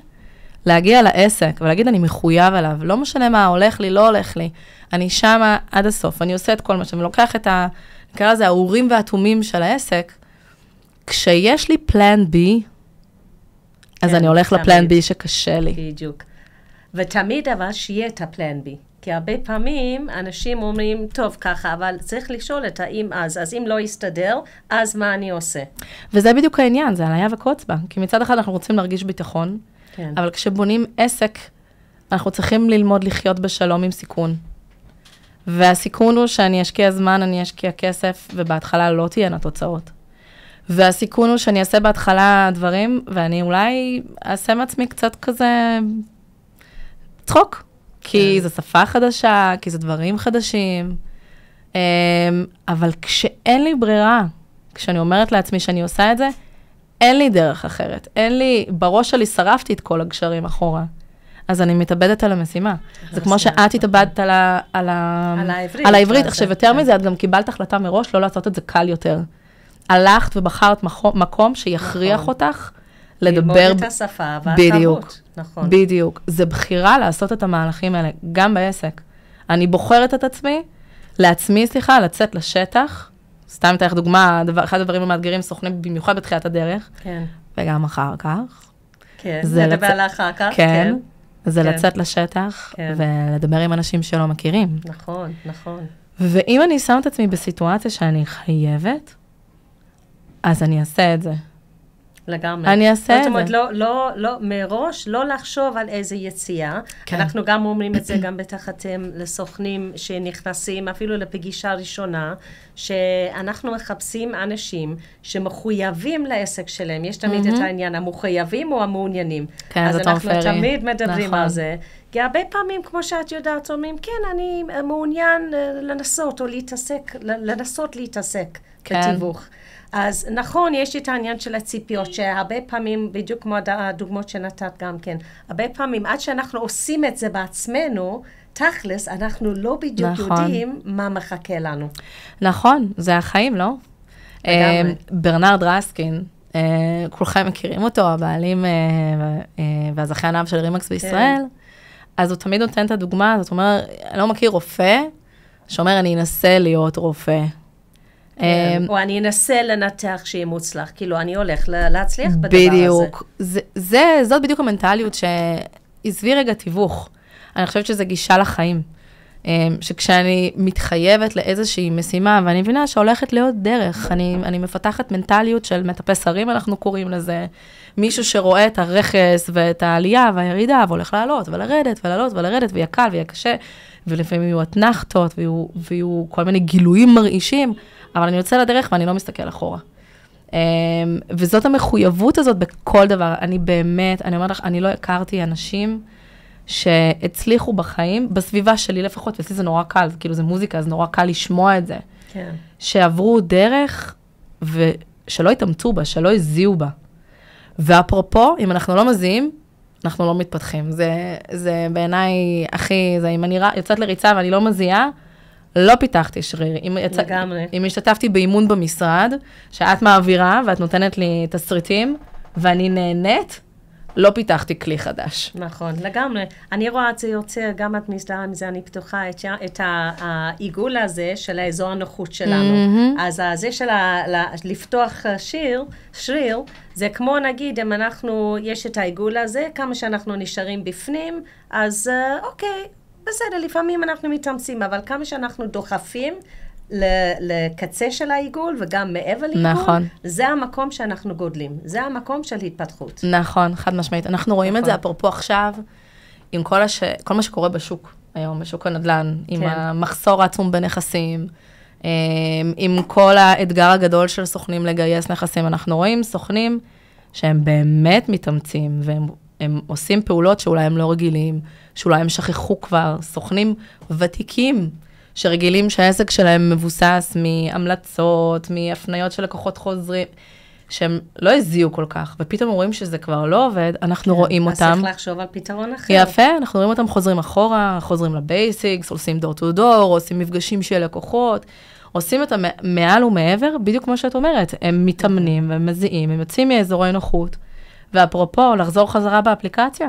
להגיע לעסק ולהגיד, אני מחויב אליו, לא משנה מה, הולך לי, לא הולך לי, אני שמה עד הסוף, אני עושה את כל מה שאני לוקח את ה... נקרא לזה האורים והתומים של העסק, כשיש לי פלן בי, אז כן, אני הולך. לפלן בי שקשה לי. בדיוק. ותמיד אבל שיהיה את הפלן בי. כי הרבה פעמים אנשים אומרים, טוב, ככה, אבל צריך לשאול את האם אז. אז אם לא יסתדר, אז מה אני עושה? וזה בדיוק העניין, זה עליה וקוץ בה. כי מצד אחד אנחנו רוצים להרגיש ביטחון, כן. אבל כשבונים עסק, אנחנו צריכים ללמוד לחיות בשלום עם סיכון. והסיכון הוא שאני אשקיע זמן, אני אשקיע כסף, ובהתחלה לא תהיינה תוצאות. והסיכון הוא שאני אעשה בהתחלה דברים, ואני אולי אעשה מעצמי קצת כזה צחוק. כי כן. זו שפה חדשה, כי זה דברים חדשים. אמ, אבל כשאין לי ברירה, כשאני אומרת לעצמי שאני עושה את זה, אין לי דרך אחרת. אין לי, בראש שלי שרפתי את כל הגשרים אחורה. אז אני מתאבדת על המשימה. זה כמו שאת התאבדת על ה- על ה- על העברית, על העברית. על עכשיו, זה, יותר כן. מזה, את גם קיבלת החלטה מראש לא לעשות את זה קל יותר. הלכת ובחרת מקום שיכריח נכון. אותך לדבר... ללמוד את השפה בדיוק. והתרבות. נכון. בדיוק. זה בחירה לעשות את המהלכים האלה, גם בעסק. אני בוחרת את עצמי, לעצמי, סליחה, לצאת לשטח. סתם אתן לך דוגמה, הדבר, אחד הדברים המאתגרים סוכנים במיוחד בתחילת הדרך, כן. וגם אחר כך. כן, זה נדבר לצ- על אחר כך. כן, זה כן. לצאת לשטח כן. ולדבר עם אנשים שלא מכירים. נכון, נכון. ואם אני שם את עצמי בסיטואציה שאני חייבת, אז אני אעשה את זה. לגמרי. אני אעשה את זאת אומרת, זה. לא, לא, לא, מראש, לא לחשוב על איזה יציאה. כן. אנחנו גם אומרים את זה גם בטח אתם לסוכנים שנכנסים אפילו לפגישה ראשונה, שאנחנו מחפשים אנשים שמחויבים לעסק שלהם. יש תמיד את העניין, המחויבים או המעוניינים. כן, אז זה אנחנו פרי. תמיד מדברים נכון. על זה. כי הרבה פעמים, כמו שאת יודעת, אומרים, כן, אני מעוניין אה, לנסות או להתעסק, לנסות להתעסק כן. בתיווך. אז נכון, יש את העניין של הציפיות, שהרבה פעמים, בדיוק כמו הד- הדוגמאות שנתת גם כן, הרבה פעמים עד שאנחנו עושים את זה בעצמנו, תכלס, אנחנו לא בדיוק נכון. יודעים מה מחכה לנו. נכון, זה החיים, לא? לגמרי. אה, ברנרד רסקין, אה, כולכם מכירים אותו, הבעלים אה, אה, והזכיין אב של רימקס בישראל, אז הוא תמיד נותן את הדוגמה הזאת, הוא אומר, אני לא מכיר רופא שאומר, אני אנסה להיות רופא. אה, או אני אנסה לנתח שיהיה מוצלח, כאילו, אני הולך להצליח בדבר הזה. בדיוק. זה, זה, זאת בדיוק המנטליות שעזבי רגע תיווך. אני חושבת שזו גישה לחיים. אמ, שכשאני מתחייבת לאיזושהי משימה, ואני מבינה שהולכת להיות דרך, אני, אני מפתחת מנטליות של מטפס הרים, אנחנו קוראים לזה. מישהו שרואה את הרכס ואת העלייה והירידה, והולך לעלות ולרדת ולעלות ולרדת, ויהיה קל ויהיה קשה, ולפעמים יהיו אתנחתות ויהיו, ויהיו כל מיני גילויים מרעישים, אבל אני יוצא לדרך ואני לא מסתכל אחורה. Um, וזאת המחויבות הזאת בכל דבר. אני באמת, אני אומרת לך, אני לא הכרתי אנשים שהצליחו בחיים, בסביבה שלי לפחות, ואצלי זה נורא קל, כאילו זה מוזיקה, אז נורא קל לשמוע את זה, כן. שעברו דרך ושלא התאמצו בה, שלא הזיעו בה. ואפרופו, אם אנחנו לא מזיעים, אנחנו לא מתפתחים. זה, זה בעיניי הכי, זה אם אני ר- יוצאת לריצה ואני לא מזיעה, לא פיתחתי שריר. אם, יצא, לגמרי. אם השתתפתי באימון במשרד, שאת מעבירה ואת נותנת לי תסריטים, ואני נהנית, לא פיתחתי כלי חדש. נכון, לגמרי. אני רואה את זה יוצא, גם את מזדהה עם זה, אני פתוחה את, את העיגול הזה של האזור הנוחות שלנו. אז זה של ה, לפתוח שיר, שריר, זה כמו נגיד, אם אנחנו, יש את העיגול הזה, כמה שאנחנו נשארים בפנים, אז אה, אוקיי, בסדר, לפעמים אנחנו מתאמצים, אבל כמה שאנחנו דוחפים, לקצה של העיגול וגם מעבר לעיגול, נכון. זה המקום שאנחנו גודלים, זה המקום של התפתחות. נכון, חד משמעית. אנחנו רואים את זה, נכון. אפרופו עכשיו, עם כל, הש... כל מה שקורה בשוק היום, בשוק הנדל"ן, עם כן. המחסור העצום בנכסים, אמ, עם כל האתגר הגדול של סוכנים לגייס נכסים. אנחנו רואים סוכנים שהם באמת מתאמצים, והם הם עושים פעולות שאולי הם לא רגילים, שאולי הם שכחו כבר, סוכנים ותיקים. שרגילים שהעסק שלהם מבוסס מהמלצות, מהפניות של לקוחות חוזרים, שהם לא הזיעו כל כך, ופתאום רואים שזה כבר לא עובד, אנחנו רואים כן, אז אותם. צריך לחשוב על פתרון אחר. יפה, אנחנו רואים אותם חוזרים אחורה, חוזרים לבייסיקס, עושים דור טו דור, עושים מפגשים של לקוחות, עושים את המעל ומעבר, בדיוק כמו שאת אומרת, הם מתאמנים והם מזיעים, הם יוצאים מאזורי נוחות, ואפרופו, לחזור חזרה באפליקציה,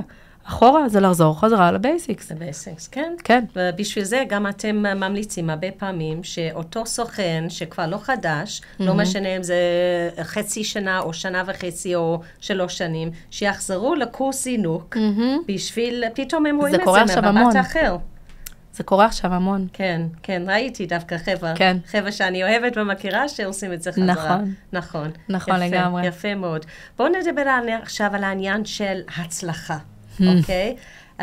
אחורה זה לחזור חזרה ל basics. זה basics, כן. כן. ובשביל זה גם אתם ממליצים הרבה פעמים שאותו סוכן שכבר לא חדש, לא משנה אם זה חצי שנה או שנה וחצי או שלוש שנים, שיחזרו לקורס זינוק, בשביל, פתאום הם רואים את זה ממבט. אחר. זה קורה עכשיו המון. כן, כן, ראיתי דווקא חבר'ה, כן. חבר'ה שאני אוהבת ומכירה שעושים את זה חזרה. נכון. נכון. נכון יפה, לגמרי. יפה מאוד. בואו נדבר על, עכשיו על העניין של הצלחה. אוקיי? Uh,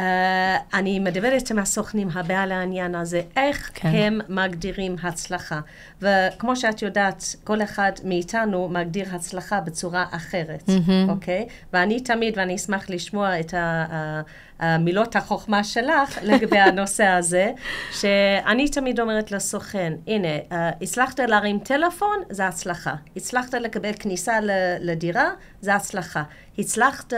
אני מדברת עם הסוכנים הרבה על העניין הזה, איך כן. הם מגדירים הצלחה. וכמו שאת יודעת, כל אחד מאיתנו מגדיר הצלחה בצורה אחרת, אוקיי? ואני תמיד, ואני אשמח לשמוע את ה... המילות החוכמה שלך [LAUGHS] לגבי הנושא הזה, שאני תמיד אומרת לסוכן, הנה, uh, הצלחת להרים טלפון, זה הצלחה. הצלחת לקבל כניסה לדירה, זה הצלחה. הצלחת uh,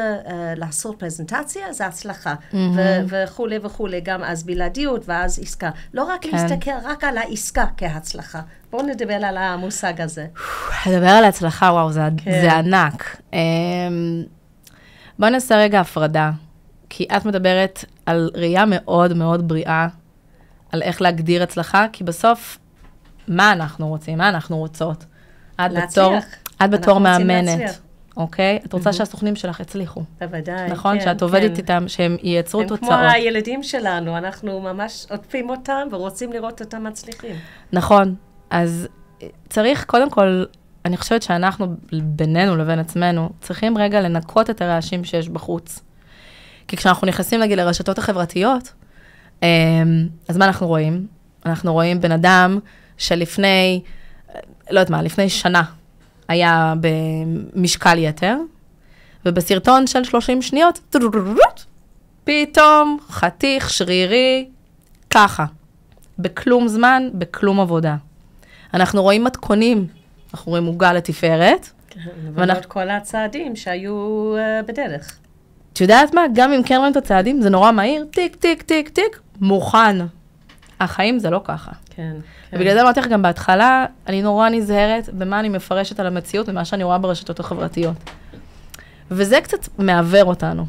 לעשות פרזנטציה, זה הצלחה. ו- וכולי וכולי, גם אז בלעדיות ואז עסקה. לא רק כן. להסתכל רק על העסקה כהצלחה. בואו נדבר על המושג הזה. לדבר על הצלחה, וואו, זה, כן. זה ענק. אמ, בואי נעשה רגע הפרדה, כי את מדברת על ראייה מאוד מאוד בריאה, על איך להגדיר הצלחה, כי בסוף, מה אנחנו רוצים? מה אנחנו רוצות? את להצליח. בתור, את בתור מאמנת. אוקיי? את רוצה שהסוכנים שלך יצליחו. בוודאי, נכון? כן, שאת עובדת כן. איתם, שהם ייצרו הם כמו תוצאות. הילדים שלנו, אנחנו ממש עוטפים אותם ורוצים לראות אותם מצליחים. נכון. אז אה, צריך, קודם כל, אני חושבת שאנחנו, בינינו לבין עצמנו, צריכים רגע לנקות את הרעשים שיש בחוץ. כי כשאנחנו נכנסים, נגיד, לרשתות החברתיות, אמ, אז מה אנחנו רואים? אנחנו רואים בן אדם שלפני, אה, לא יודעת מה, לפני שנה היה במשקל יתר, ובסרטון של 30 שניות, פתאום חתיך שרירי, ככה. בכלום זמן, בכלום עבודה. אנחנו רואים מתכונים, אנחנו רואים עוגה לתפארת. ואנחנו... ואנחנו- כל הצעדים שהיו uh, בדרך. את יודעת מה? גם אם כן רואים את הצעדים, זה נורא מהיר, טיק, טיק, טיק, טיק, מוכן. החיים זה לא ככה. כן. כן. ובגלל זה אמרתי לך גם בהתחלה, אני נורא נזהרת במה אני מפרשת על המציאות ומה שאני רואה ברשתות החברתיות. וזה קצת מעוור אותנו.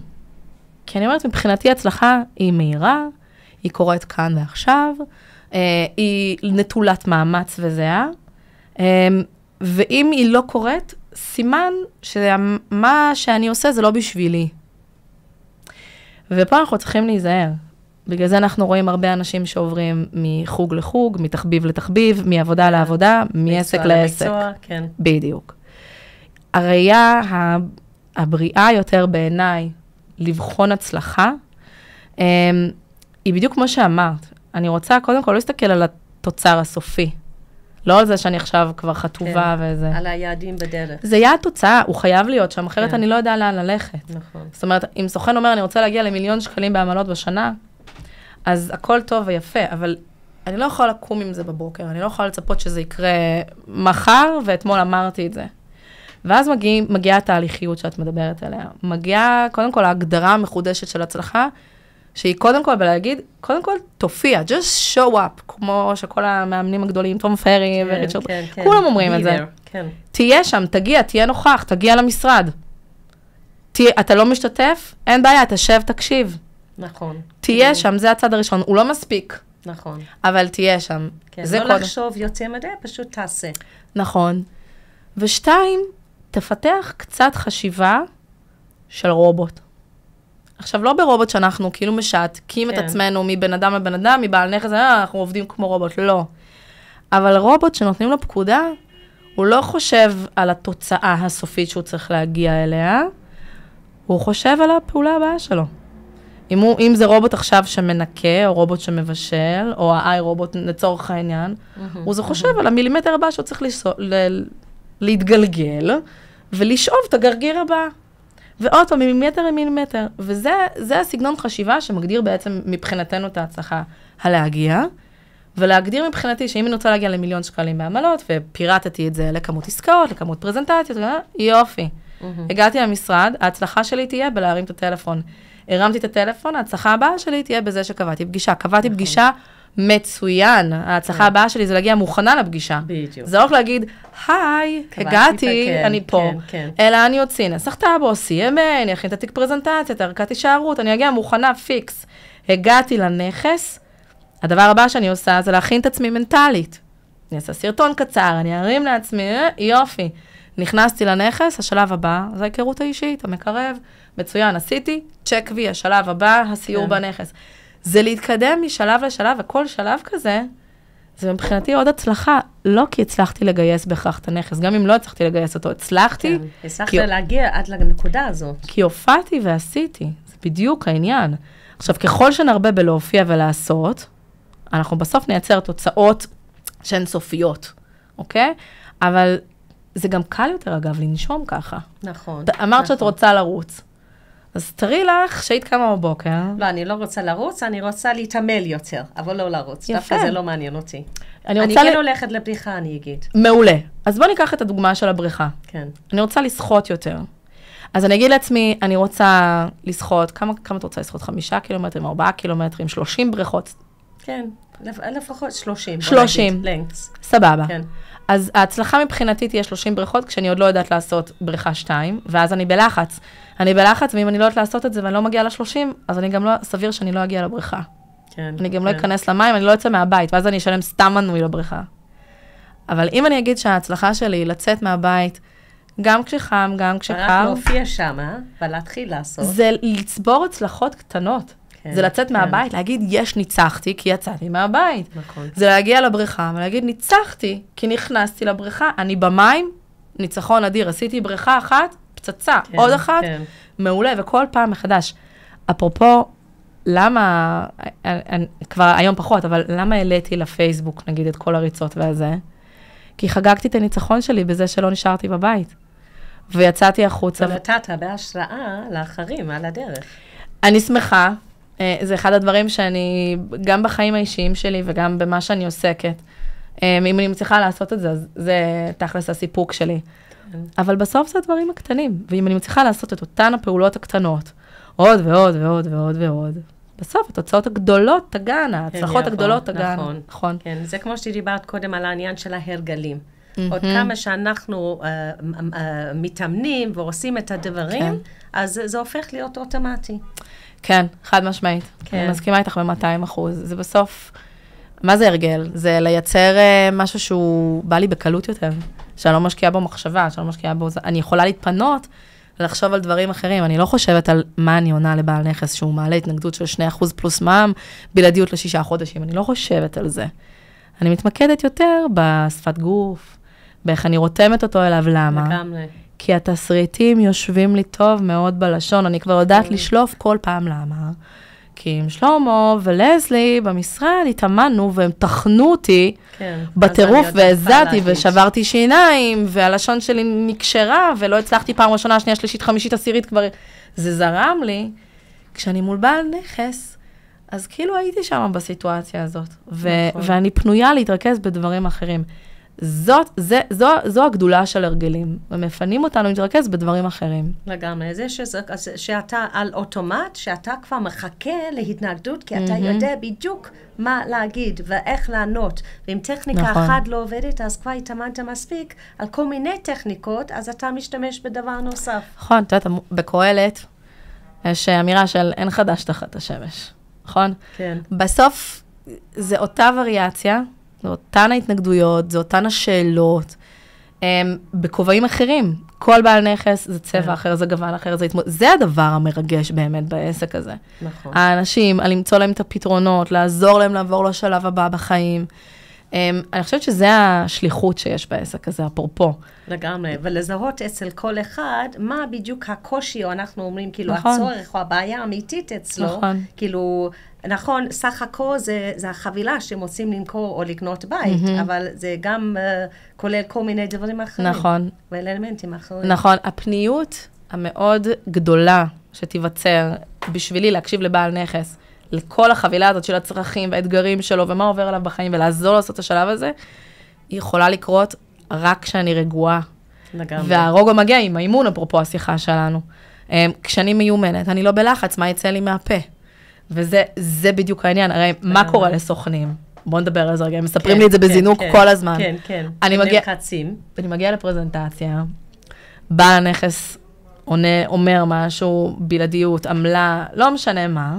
כי אני אומרת, מבחינתי הצלחה היא מהירה, היא קורית כאן ועכשיו, היא נטולת מאמץ וזהה, אה, ואם היא לא קורית, סימן שמה שאני עושה זה לא בשבילי. ופה אנחנו צריכים להיזהר. בגלל זה אנחנו רואים הרבה אנשים שעוברים מחוג לחוג, מתחביב לתחביב, מעבודה לעבודה, מעסק מקצוע לעסק. למקצוע, כן. בדיוק. הראייה הבריאה יותר בעיניי לבחון הצלחה, היא בדיוק כמו שאמרת. אני רוצה קודם כל להסתכל על התוצר הסופי. לא על זה שאני עכשיו כבר חטובה כן. וזה. על היעדים בדרך. זה יעד תוצאה, הוא חייב להיות שם, אחרת כן. אני לא יודע לאן ללכת. נכון. זאת אומרת, אם סוכן אומר, אני רוצה להגיע למיליון שקלים בעמלות בשנה, אז הכל טוב ויפה, אבל אני לא יכולה לקום עם זה בבוקר, אני לא יכולה לצפות שזה יקרה מחר, ואתמול אמרתי את זה. ואז מגיע, מגיעה התהליכיות שאת מדברת עליה. מגיעה, קודם כל, ההגדרה המחודשת של הצלחה, שהיא קודם כל בלהגיד, קודם כל, תופיע, just show up, כמו שכל המאמנים הגדולים, תום פרי וריצ'רד, כן, כן. כולם אומרים את זה. כן. תהיה שם, תגיע, תהיה נוכח, תגיע למשרד. תהיה, אתה לא משתתף? אין בעיה, תשב, תקשיב. נכון. תהיה שם, זה הצד הראשון. הוא לא מספיק, נכון. אבל תהיה שם. כן. זה לא קודם. לחשוב יותר מדי, פשוט תעשה. נכון. ושתיים, תפתח קצת חשיבה של רובוט. עכשיו, לא ברובוט שאנחנו כאילו משעתקים את כן. עצמנו מבן אדם לבן אדם, מבעל נכס, אה, אנחנו עובדים כמו רובוט, לא. אבל רובוט שנותנים לו פקודה, הוא לא חושב על התוצאה הסופית שהוא צריך להגיע אליה, הוא חושב על הפעולה הבאה שלו. אם, הוא, אם זה רובוט עכשיו שמנקה, או רובוט שמבשל, או האיי רובוט לצורך העניין, הוא זה חושב על המילימטר הבא שהוא צריך לסו, ל, להתגלגל ולשאוב את הגרגיר הבא. ועוד פעם, מילימטר למילימטר. וזה זה הסגנון חשיבה שמגדיר בעצם מבחינתנו את ההצלחה הלהגיע, ולהגדיר מבחינתי שאם אני רוצה להגיע למיליון שקלים בעמלות, ופירטתי את זה לכמות עסקאות, לכמות פרזנטציות, אה, יופי. הגעתי למשרד, ההצלחה שלי תהיה בלהרים את הטלפון. הרמתי את הטלפון, ההצלחה הבאה שלי תהיה בזה שקבעתי פגישה. קבעתי נכון. פגישה מצוין. ההצלחה הבאה שלי זה להגיע מוכנה לפגישה. בדיוק. זה לא רק להגיד, היי, הגעתי, כן, אני פה. כן, כן. אלא אני אוציא נסח טאבו, CMA, אני אכין את התיק פרזנטציה, את ערכת הישארות, אני אגיע מוכנה, פיקס. הגעתי לנכס, הדבר הבא שאני עושה זה להכין את עצמי מנטלית. אני אעשה סרטון קצר, אני ארים לעצמי, אה, יופי. נכנסתי לנכס, השלב הבא זה ההיכרות האישית, המקרב, מצוין, עשיתי, צ'ק וי, השלב הבא, הסיור כן. בנכס. זה להתקדם משלב לשלב, וכל שלב כזה, זה מבחינתי עוד הצלחה, לא כי הצלחתי לגייס בהכרח את הנכס, גם אם לא הצלחתי לגייס אותו, הצלחתי, כן. הצלחת כי- להגיע עד לנקודה הזאת. כי הופעתי ועשיתי, זה בדיוק העניין. עכשיו, ככל שנרבה בלהופיע ולעשות, אנחנו בסוף נייצר תוצאות שהן סופיות, אוקיי? אבל זה גם קל יותר, אגב, לנשום ככה. נכון. אמרת שאת נכון. רוצה לרוץ. אז תראי לך שהיית קמה בבוקר, לא, אני לא רוצה לרוץ, אני רוצה להתעמל יותר, אבל לא לרוץ. יפה. דווקא זה לא מעניין אותי. אני אני רוצה... כן ל- הולכת לבריחה, אני אגיד. מעולה. אז בואי ניקח את הדוגמה של הבריכה. כן. אני רוצה לשחות יותר. אז אני אגיד לעצמי, אני רוצה לשחות, כמה, כמה את רוצה לשחות? חמישה קילומטרים, ארבעה קילומטרים, שלושים בריכות, כן, לפ- לפחות 30. 30. לנקס. סבבה. כן. אז ההצלחה מבחינתי תהיה 30 בריכות, כשאני עוד לא יודעת לעשות בריכה 2, ואז אני בלחץ. אני בלחץ, ואם אני לא יודעת לעשות את זה ואני לא מגיעה ל-30, אז אני גם לא, סביר שאני לא אגיע לבריכה. כן. אני גם לא כן. אכנס למים, אני לא אצא מהבית, ואז אני אשלם סתם מנוי לבריכה. אבל אם אני אגיד שההצלחה שלי היא לצאת מהבית, גם כשחם, גם רק כשקר. להופיע שם, אה? ולהתחיל לעשות. זה לצבור הצלחות קטנות. כן, זה לצאת כן. מהבית, להגיד, יש, ניצחתי, כי יצאתי מהבית. נכון. זה להגיע לבריכה ולהגיד, ניצחתי, כי נכנסתי לבריכה, אני במים, ניצחון אדיר, עשיתי בריכה אחת, פצצה, כן, עוד אחת, כן. מעולה, וכל פעם מחדש. אפרופו, למה, אני- אני- כבר היום פחות, אבל למה העליתי לפייסבוק, נגיד, את כל הריצות והזה? כי חגגתי את הניצחון שלי בזה שלא נשארתי בבית. ויצאתי החוצה. ונתת בהשראה לאחרים על הדרך. אני שמחה, זה אחד הדברים שאני, גם בחיים האישיים שלי וגם במה שאני עוסקת, אה, אם אני מצליחה לעשות את זה, אז זה תכלס הסיפוק שלי. אבל בסוף זה הדברים הקטנים, ואם אני מצליחה לעשות את אותן הפעולות הקטנות, עוד ועוד ועוד ועוד ועוד, בסוף התוצאות הגדולות תגענה, ההצלחות יבואו, הגדולות תגענה. נכון. נכון. כן, זה כמו שדיברת קודם על העניין של ההרגלים. עוד כמה שאנחנו אה, אה, מתאמנים ועושים את הדברים, כן. אז זה הופך להיות אוטומטי. כן, חד משמעית. כן. אני מסכימה איתך ב-200 אחוז. זה בסוף, מה זה הרגל? זה לייצר אה, משהו שהוא בא לי בקלות יותר, שאני לא משקיעה בו מחשבה, שאני לא משקיעה בו... אני יכולה להתפנות לחשוב על דברים אחרים. אני לא חושבת על מה אני עונה לבעל נכס שהוא מעלה התנגדות של 2% פלוס מע"מ, בלעדיות לשישה חודשים. אני לא חושבת על זה. אני מתמקדת יותר בשפת גוף, באיך אני רותמת אותו אליו, למה? לגמרי. כי התסריטים יושבים לי טוב מאוד בלשון, אני כבר יודעת כן. לשלוף כל פעם למה. כי עם שלמה ולזלי במשרד התאמנו והם טחנו אותי כן. בטירוף והזעתי. ושברתי שיניים והלשון שלי נקשרה ולא הצלחתי פעם ראשונה, שנייה, שלישית, חמישית, עשירית כבר, זה זרם לי. כשאני מול בעל נכס, אז כאילו הייתי שם בסיטואציה הזאת, ו- נכון. ואני פנויה להתרכז בדברים אחרים. זאת, זה, זו, זו הגדולה של הרגלים, ומפנים אותנו להתרכז בדברים אחרים. לגמרי. זה שזה, שאתה על אוטומט, שאתה כבר מחכה להתנגדות, כי אתה יודע בדיוק מה להגיד ואיך לענות. ואם טכניקה נכון. אחת לא עובדת, אז כבר התאמנת מספיק על כל מיני טכניקות, אז אתה משתמש בדבר נוסף. נכון, את יודעת, בקהלת יש אמירה של אין חדש תחת השמש, נכון? כן. בסוף זה אותה וריאציה, זה אותן ההתנגדויות, זה אותן השאלות, um, בכובעים אחרים. כל בעל נכס זה צבע כן. אחר, זה גוון אחר, זה התמודד... זה הדבר המרגש באמת בעסק הזה. נכון. האנשים, על למצוא להם את הפתרונות, לעזור להם לעבור לשלב הבא בחיים. Um, אני חושבת שזה השליחות שיש בעסק הזה, אפרופו. לגמרי, ולזהות אצל כל אחד מה בדיוק הקושי, או אנחנו אומרים כאילו נכון. הצורך או הבעיה האמיתית אצלו. נכון. כאילו, נכון, סך הכל זה, זה החבילה שהם רוצים למכור או לקנות בית, אבל זה גם uh, כולל כל מיני דברים אחרים. נכון. ואלמנטים אחרים. נכון, הפניות המאוד גדולה שתיווצר בשבילי להקשיב לבעל נכס, לכל החבילה הזאת של הצרכים והאתגרים שלו ומה עובר עליו בחיים ולעזור לעשות את השלב הזה, היא יכולה לקרות רק כשאני רגועה. לגמרי. והרוגע מגיע עם האימון, אפרופו השיחה שלנו. אמ, כשאני מיומנת, אני לא בלחץ, מה יצא לי מהפה? וזה זה בדיוק העניין, הרי מה. קורה לסוכנים? בואו נדבר על זה רגע, הם מספרים כן, לי את זה כן, בזינוק כן, כל הזמן. כן, כן. אני הם מגיע- נלחצים. אני מגיעה לפרזנטציה, בעל הנכס עונה, אומר משהו, בלעדיות, עמלה, לא משנה מה,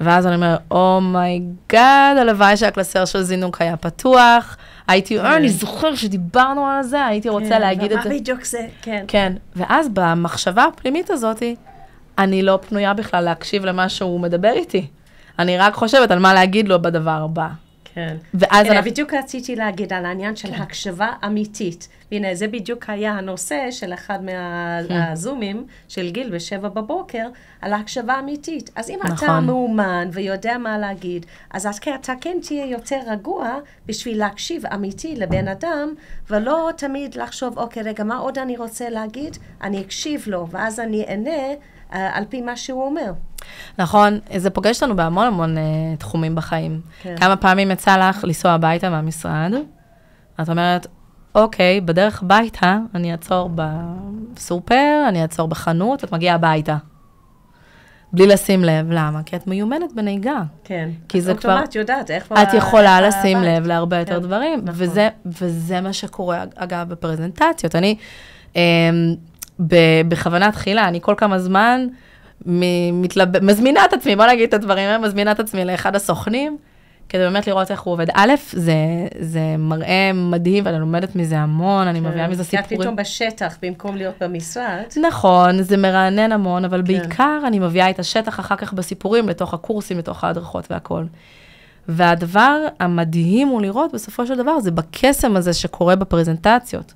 ואז אני אומר, oh my god, הלוואי שהקלסר של זינוק היה פתוח, הייתי, אה, אני זוכר שדיברנו על זה, הייתי רוצה כן, להגיד את זה. ומה בדיוק זה? כן. כן, ואז במחשבה הפנימית הזאת, אני לא פנויה בכלל להקשיב למה שהוא מדבר איתי. אני רק חושבת על מה להגיד לו בדבר הבא. כן. ואז הנה, אנחנו... בדיוק רציתי להגיד על העניין של הקשבה אמיתית. והנה, זה בדיוק היה הנושא של אחד מהזומים של גיל בשבע בבוקר, על הקשבה אמיתית. אז אם אתה נכון. מאומן ויודע מה להגיד, אז את- אתה כן תהיה יותר רגוע בשביל להקשיב אמיתי לבן אדם, ולא תמיד לחשוב, אוקיי, רגע, מה עוד אני רוצה להגיד? אני אקשיב לו, ואז אני אענה על פי מה שהוא אומר. נכון, זה פוגש אותנו בהמון המון uh, תחומים בחיים. כן. כמה פעמים יצא לך לנסוע הביתה מהמשרד, את אומרת, אוקיי, בדרך הביתה אני אעצור בסופר, אני אעצור בחנות, את מגיעה הביתה. בלי לשים לב, למה? כי את מיומנת בנהיגה. כן. כי זה כבר- אוטומט יודעת איך... את יכולה ב- לשים בבית. לב להרבה יותר כן, דברים, נכון. וזה, וזה מה שקורה, אגב, בפרזנטציות. אני, אמ, בכוונה תחילה, אני כל כמה זמן מתלב... מזמינה את עצמי, בוא נגיד את הדברים האלה, מזמינה את עצמי לאחד הסוכנים, כדי באמת לראות איך הוא עובד. א', זה, זה מראה מדהים, ואני לומדת מזה המון, אני מביאה מזה כי את סיפורים. פתאום בשטח במקום להיות במשרד. נכון, זה מרענן המון, אבל כן. בעיקר אני מביאה את השטח אחר כך בסיפורים, לתוך הקורסים, לתוך ההדרכות והכול. והדבר המדהים הוא לראות בסופו של דבר, זה בקסם הזה שקורה בפרזנטציות.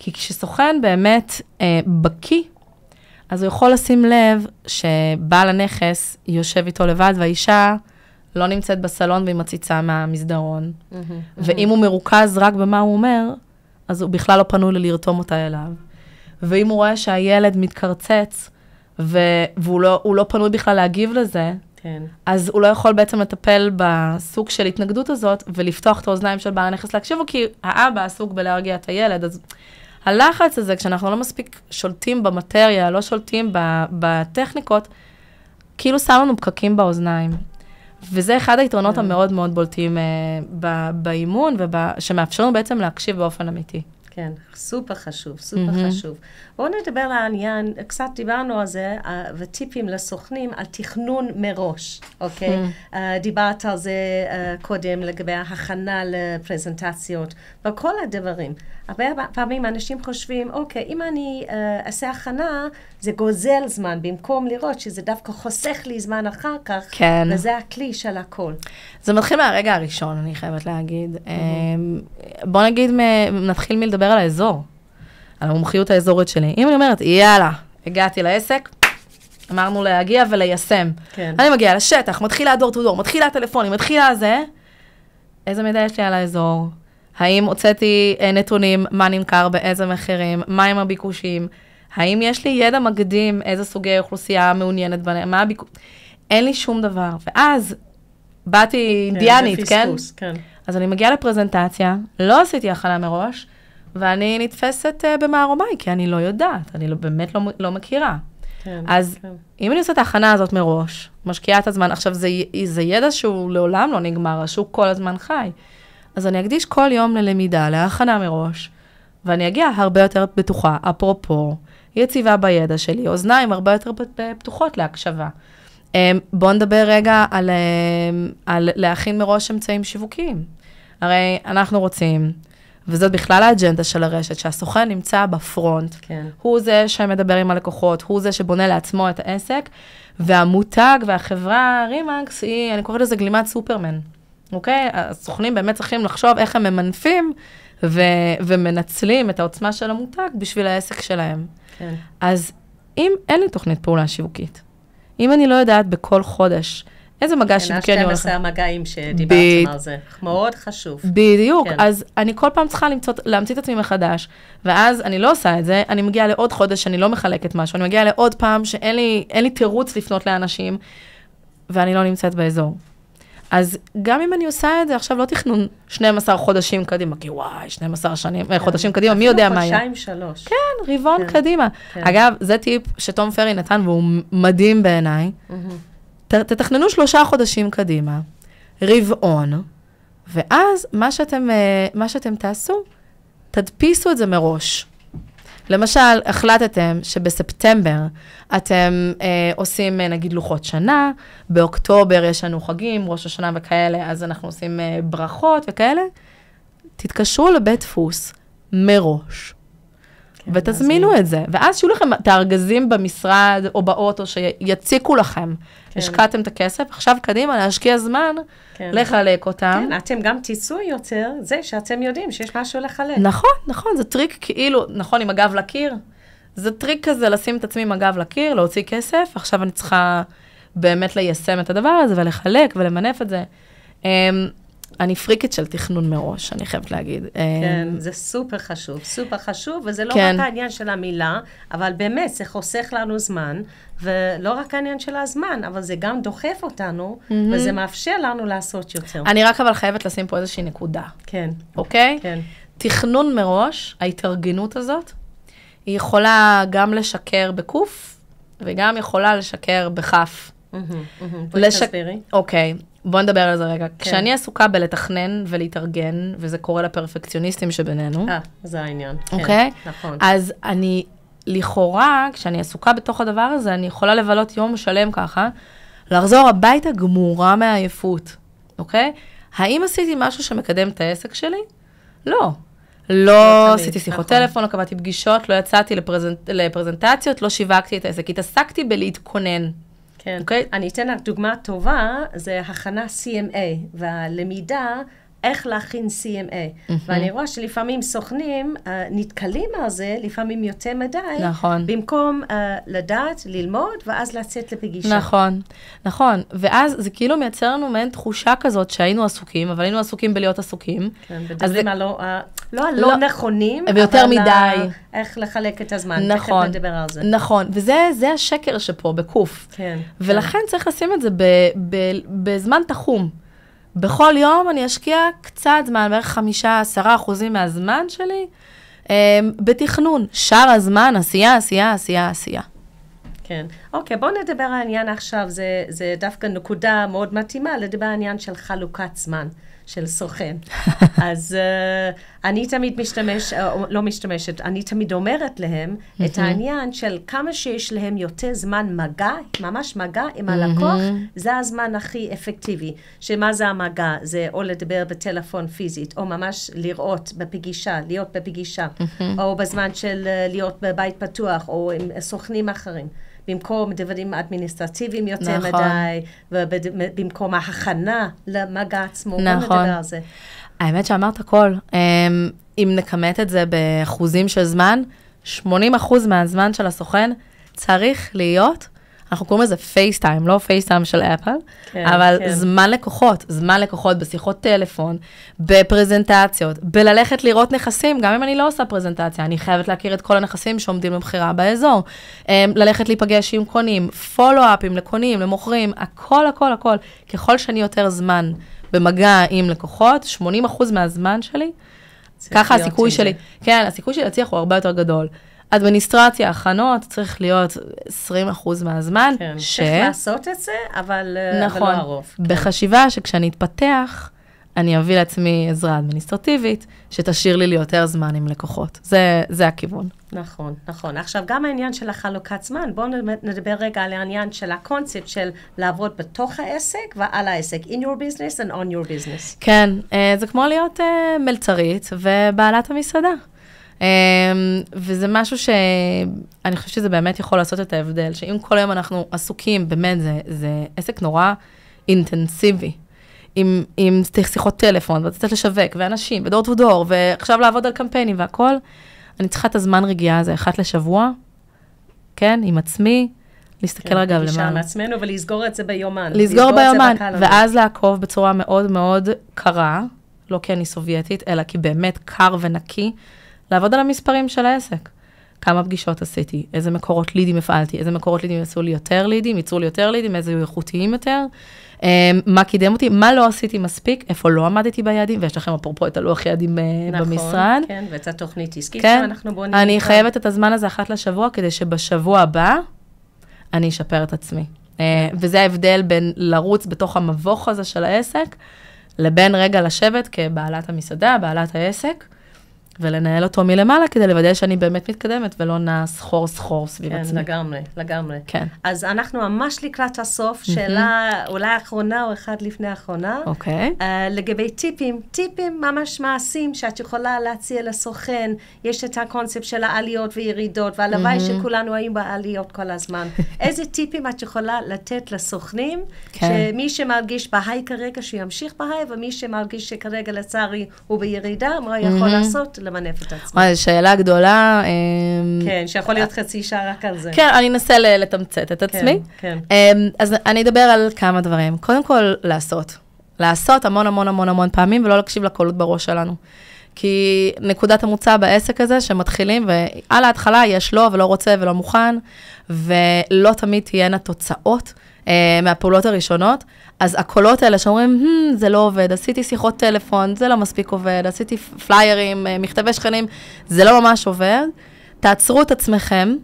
כי כשסוכן באמת אה, בקיא, אז הוא יכול לשים לב שבעל הנכס יושב איתו לבד, והאישה לא נמצאת בסלון והיא מציצה מהמסדרון. ואם הוא מרוכז רק במה הוא אומר, אז הוא בכלל לא פנוי ללרתום אותה אליו. ואם הוא רואה שהילד מתקרצץ, ו- והוא לא, לא פנוי בכלל להגיב לזה, כן. אז הוא לא יכול בעצם לטפל בסוג של התנגדות הזאת, ולפתוח את האוזניים של בעל הנכס להקשיב לו, כי האבא עסוק בלהרגיע את הילד. אז הלחץ הזה, כשאנחנו לא מספיק שולטים במטריה, לא שולטים בטכניקות, כאילו שם לנו פקקים באוזניים. וזה אחד היתרונות המאוד מאוד בולטים אה, באימון, ובא- שמאפשר לנו בעצם להקשיב באופן אמיתי. כן, סופר חשוב, סופר מהמם. חשוב. בואו נדבר על העניין, קצת דיברנו על זה, אה, וטיפים לסוכנים על תכנון מראש, אוקיי? אה, דיברת על זה אה, קודם לגבי ההכנה לפרזנטציות וכל הדברים. הרבה פעמים אנשים חושבים, אוקיי, אם אני אה, אעשה הכנה, זה גוזל זמן, במקום לראות שזה דווקא חוסך לי זמן אחר כך, כן. וזה הכלי של הכל. זה מתחיל מהרגע הראשון, אני חייבת להגיד. אמ, בוא נגיד, נתחיל מלדבר על האזור, על המומחיות האזורית שלי. אם אני אומרת, יאללה, הגעתי לעסק, אמרנו להגיע וליישם. כן. אני מגיעה לשטח, מתחילה דור טו דור, מתחילה טלפונים, מתחילה זה, איזה מידע יש לי על האזור? האם הוצאתי אה, נתונים, מה נמכר, באיזה מחירים, מה עם הביקושים? האם יש לי ידע מקדים, איזה סוגי אוכלוסייה מעוניינת בהם, מה הביקוש... אין לי שום דבר. ואז באתי אינדיאנית, זה כן? פספוס, כן. אז אני מגיעה לפרזנטציה, לא עשיתי הכנה מראש, ואני נתפסת uh, במערומיי, כי אני לא יודעת, אני לא, באמת לא, לא מכירה. כן, אז כן. אם אני עושה את ההכנה הזאת מראש, משקיעה את הזמן, עכשיו זה, זה ידע שהוא לעולם לא נגמר, השוק כל הזמן חי. אז אני אקדיש כל יום ללמידה, להכנה מראש, ואני אגיע הרבה יותר בטוחה, אפרופו, יציבה בידע שלי, אוזניים הרבה יותר פתוחות להקשבה. אמ, בואו נדבר רגע על, אמ, על להכין מראש אמצעים שיווקיים. הרי אנחנו רוצים, וזאת בכלל האג'נדה של הרשת, שהסוכן נמצא בפרונט. כן. הוא זה שמדבר עם הלקוחות, הוא זה שבונה לעצמו את העסק, והמותג והחברה רימקס היא, אני קוראת לזה גלימת סופרמן, אוקיי? הסוכנים באמת צריכים לחשוב איך הם ממנפים ו- ומנצלים את העוצמה של המותג בשביל העסק שלהם. כן. אז אם אין לי תוכנית פעולה שיווקית, אם אני לא יודעת בכל חודש איזה מגע כן, שיווקי אני הולכת... ה-12 המגעים ב- שדיברתם על זה. מאוד חשוב. בדיוק, כן. כן. אז אני כל פעם צריכה למצוא, להמציא את עצמי מחדש, ואז אני לא עושה את זה, אני מגיעה לעוד חודש שאני לא מחלקת משהו, אני מגיעה לעוד פעם שאין לי, לי תירוץ לפנות לאנשים, ואני לא נמצאת באזור. אז גם אם אני עושה את זה, עכשיו לא תכנון 12 חודשים קדימה, כי וואי, 12 שנים, כן. חודשים קדימה, מי יודע מה יהיה. אפילו חודשיים, שלוש. כן, רבעון כן. כן. קדימה. כן. כן. אגב, זה טיפ שתום פרי נתן, והוא מדהים בעיניי. מהמם. תתכננו שלושה חודשים קדימה, רבעון, ואז מה שאתם, אה, מה שאתם תעשו, תדפיסו את זה מראש. למשל, החלטתם שבספטמבר אתם אה, עושים אה, נגיד לוחות שנה, באוקטובר יש לנו חגים, ראש השנה וכאלה, אז אנחנו עושים אה, ברכות וכאלה. תתקשרו לבית דפוס מראש, ותזמינו את זה, ואז שיהיו לכם את הארגזים במשרד או באוטו שיציקו לכם. כן. השקעתם את הכסף, עכשיו קדימה להשקיע זמן, כן. לחלק אותם. כן, אתם גם תיסעו יותר, זה שאתם יודעים שיש משהו לחלק. נכון, נכון, זה טריק כאילו, נכון, עם הגב לקיר. זה טריק כזה לשים את עצמי עם הגב לקיר, להוציא כסף, עכשיו אני צריכה באמת ליישם את הדבר הזה ולחלק ולמנף את זה. אני פריקית של תכנון מראש, אני חייבת להגיד. כן, Um, זה סופר חשוב, סופר חשוב, וזה לא כן. רק העניין של המילה, אבל באמת, זה חוסך לנו זמן, ולא רק העניין של הזמן, אבל זה גם דוחף אותנו, וזה מאפשר לנו לעשות יותר. אני רק אבל חייבת לשים פה איזושהי נקודה, כן, אוקיי? כן, תכנון מראש, ההתארגנות הזאת, היא יכולה גם לשקר בקוף, וגם יכולה לשקר בכף. מהמם. בואי לשק- תסבירי. אוקיי, בוא נדבר על זה רגע. כן. כשאני עסוקה בלתכנן ולהתארגן, וזה קורה לפרפקציוניסטים שבינינו, אה, זה העניין. כן, אוקיי? נכון. אז אני, לכאורה, כשאני עסוקה בתוך הדבר הזה, אני יכולה לבלות יום שלם ככה, לחזור הביתה גמורה מעייפות, אוקיי? האם עשיתי משהו שמקדם את העסק שלי? לא. לא תמיד, עשיתי שיחות נכון. טלפון, לא קבעתי פגישות, לא יצאתי לפרזנט, לפרזנטציות, לא שיווקתי את העסק. התעסקתי בלהתכונן. כן. אוקיי? אני אתן לך דוגמה טובה, זה הכנה CMA, והלמידה איך להכין CMA. ואני רואה שלפעמים סוכנים uh, נתקלים על זה, לפעמים יותר מדי, נכון. במקום uh, לדעת, ללמוד, ואז לצאת לפגישה. נכון, נכון. ואז זה כאילו מייצר לנו מעין תחושה כזאת שהיינו עסוקים, אבל היינו עסוקים בלהיות עסוקים. כן, מדברים זה- על לא, ה- לא הלא נכונים, אבל יותר מדי. איך לחלק את הזמן. נכון, תכף נדבר על זה. נכון, וזה זה השקר שפה, בקוף. כן. ולכן צריך לשים את זה ב, ב, בזמן תחום. בכל יום אני אשקיע קצת זמן, בערך חמישה, עשרה אחוזים מהזמן שלי, אה, בתכנון. שאר הזמן, עשייה, עשייה, עשייה, עשייה. כן. אוקיי, בואו נדבר על העניין עכשיו, זה, זה דווקא נקודה מאוד מתאימה, לדבר על העניין של חלוקת זמן, של סוכן. [LAUGHS] אז uh, אני תמיד משתמש, uh, לא משתמשת, אני תמיד אומרת להם את העניין של כמה שיש להם יותר זמן מגע, ממש מגע עם הלקוח, זה הזמן הכי אפקטיבי. שמה זה המגע? זה או לדבר בטלפון פיזית, או ממש לראות בפגישה, להיות בפגישה, או בזמן של uh, להיות בבית פתוח, או עם סוכנים אחרים. במקום דברים אדמיניסטרטיביים יותר נכון. מדי, ובמקום ההכנה למגע עצמו. בוא נכון. נדבר על זה. האמת שאמרת הכל. אמ, אם נכמת את זה באחוזים של זמן, 80 אחוז מהזמן של הסוכן צריך להיות, אנחנו קוראים לזה פייסטיים, לא פייסטיים של אפל, כן, אבל כן. זמן לקוחות, זמן לקוחות בשיחות טלפון, בפרזנטציות, בללכת לראות נכסים, גם אם אני לא עושה פרזנטציה, אני חייבת להכיר את כל הנכסים שעומדים למכירה באזור. אמ, ללכת להיפגש עם קונים, פולו-אפים לקונים, למוכרים, הכל, הכל, הכל. ככל שאני יותר זמן במגע עם לקוחות, 80% מהזמן שלי, ככה הסיכוי שלי, זה. כן, הסיכוי שלי להצליח הוא הרבה יותר גדול. אדמיניסטרציה, הכנות, צריך להיות 20% מהזמן, כן, ש... צריך לעשות את זה, אבל, אה, אבל נכון, לא הרוב. בחשיבה שכשאני אתפתח, אני אביא לעצמי עזרה אדמיניסטרטיבית, שתשאיר לי לי יותר זמן עם לקוחות. זה, זה הכיוון. נכון, נכון. עכשיו, גם העניין של החלוקת זמן, בואו נדבר רגע על העניין של הקונספט של לעבוד בתוך העסק ועל העסק. in your business and on your business. כן, אה, זה כמו להיות אה, מלצרית ובעלת המסעדה. אה, וזה משהו שאני חושבת שזה באמת יכול לעשות את ההבדל, שאם כל היום אנחנו עסוקים, באמת, זה, זה עסק נורא אינטנסיבי. עם, עם שיחות טלפון, ואתה צריך לשווק, ואנשים, ודור טו דור, ועכשיו לעבוד על קמפיינים והכול, אני צריכה את הזמן רגיעה הזה, אחת לשבוע, כן, עם עצמי, להסתכל רגע פגישה עם למעלה. עצמנו ולסגור את זה ביומן. לסגור זה ביומן. ואז לעקוב בצורה מאוד מאוד קרה, לא כי אני סובייטית, אלא כי באמת קר ונקי, לעבוד על המספרים של העסק. כמה פגישות עשיתי, איזה מקורות לידים הפעלתי, איזה מקורות לידים יעשו לי יותר לידים, ייצרו לי יותר לידים, איזה איכותיים יותר, אמ, מה קידם אותי, מה לא עשיתי מספיק, איפה לא עמדתי ביעדים, ויש לכם אפרופו את הלוח יעדים אה, נכון, במשרד. כן, ואת התוכנית עסקית כן, שאנחנו בונים. אני איתה. חייבת את הזמן הזה אחת לשבוע, כדי שבשבוע הבא אני אשפר את עצמי. אה, וזה ההבדל בין לרוץ בתוך המבוך הזה של העסק, לבין רגע לשבת כבעלת המסעדה, בעלת העסק, ולנהל אותו מלמעלה כדי לוודא שאני באמת מתקדמת ולא נעה סחור סחור סביב כן, עצמי. לגמרי, לגמרי. כן. אז אנחנו ממש לקראת הסוף, שאלה אולי אחרונה או אחד לפני האחרונה. אוקיי. Uh, לגבי טיפים, טיפים ממש מעשיים שאת יכולה להציע לסוכן, יש את הקונספט של העליות וירידות, והלוואי שכולנו היינו בעליות כל הזמן. [LAUGHS] איזה טיפים את יכולה לתת לסוכנים, כן. שמי שמרגיש בהיי כרגע, שימשיך בהיי, ומי שמרגיש שכרגע לצערי הוא בירידה, מה הוא יכול לעשות? למנף את עצמו. וואי, זו שאלה גדולה. אמ, כן, שיכול להיות חצי שעה רק על זה. כן, אני אנסה לתמצת את עצמי. כן. אמ, אז אני אדבר על כמה דברים. קודם כל, לעשות. לעשות המון המון המון המון פעמים, ולא להקשיב לקולות בראש שלנו. כי נקודת המוצא בעסק הזה, שמתחילים, ועל ההתחלה יש לא ולא רוצה ולא מוכן, ולא תמיד תהיינה תוצאות אה, מהפעולות הראשונות, אז הקולות האלה שאומרים, hmm, זה לא עובד, עשיתי שיחות טלפון, זה לא מספיק עובד, עשיתי פליירים, אה, מכתבי שכנים, זה לא ממש עובד, תעצרו את עצמכם,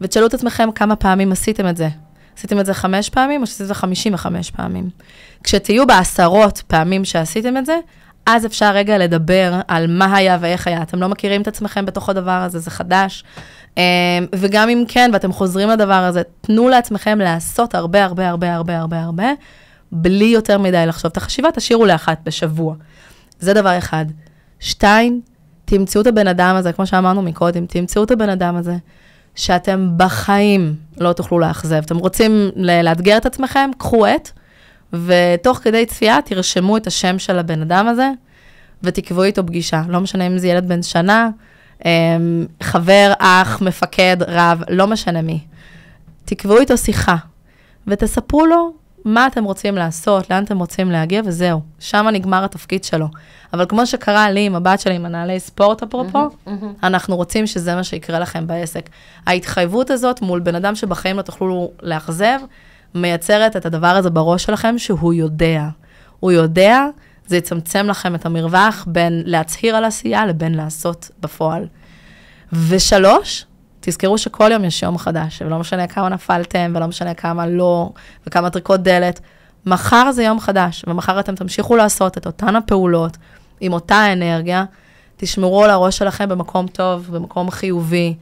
ותשאלו את עצמכם כמה פעמים עשיתם את זה. עשיתם את זה חמש פעמים, או שעשיתם את זה חמישים וחמש פעמים. כשתהיו בעשרות פעמים שעשיתם את זה, אז אפשר רגע לדבר על מה היה ואיך היה. אתם לא מכירים את עצמכם בתוך הדבר הזה, זה חדש. אמ, וגם אם כן, ואתם חוזרים לדבר הזה, תנו לעצמכם לעשות הרבה, הרבה, הרבה, הרבה, הרבה, הרבה, בלי יותר מדי לחשוב. את החשיבה תשאירו לאחת בשבוע. זה דבר אחד. שתיים, תמצאו את הבן אדם הזה, כמו שאמרנו מקודם, תמצאו את הבן אדם הזה, שאתם בחיים לא תוכלו לאכזב. אתם רוצים לאתגר את עצמכם, קחו עט, ותוך כדי צפייה תרשמו את השם של הבן אדם הזה, ותקבעו איתו פגישה. לא משנה אם זה ילד בן שנה, חבר, אח, מפקד, רב, לא משנה מי. תקבעו איתו שיחה, ותספרו לו מה אתם רוצים לעשות, לאן אתם רוצים להגיע, וזהו. שם נגמר התפקיד שלו. אבל כמו שקרה לי עם הבת שלי, עם מנהלי ספורט אפרופו, mm-hmm, mm-hmm. אנחנו רוצים שזה מה שיקרה לכם בעסק. ההתחייבות הזאת מול בן אדם שבחיים לא תוכלו לאכזב, מייצרת את הדבר הזה בראש שלכם, שהוא יודע. הוא יודע, זה יצמצם לכם את המרווח בין להצהיר על עשייה לבין לעשות בפועל. ושלוש, תזכרו שכל יום יש יום חדש, ולא משנה כמה נפלתם, ולא משנה כמה לא, וכמה טריקות דלת. מחר זה יום חדש, ומחר אתם תמשיכו לעשות את אותן הפעולות, עם אותה אנרגיה. תשמרו על הראש שלכם במקום טוב, במקום חיובי.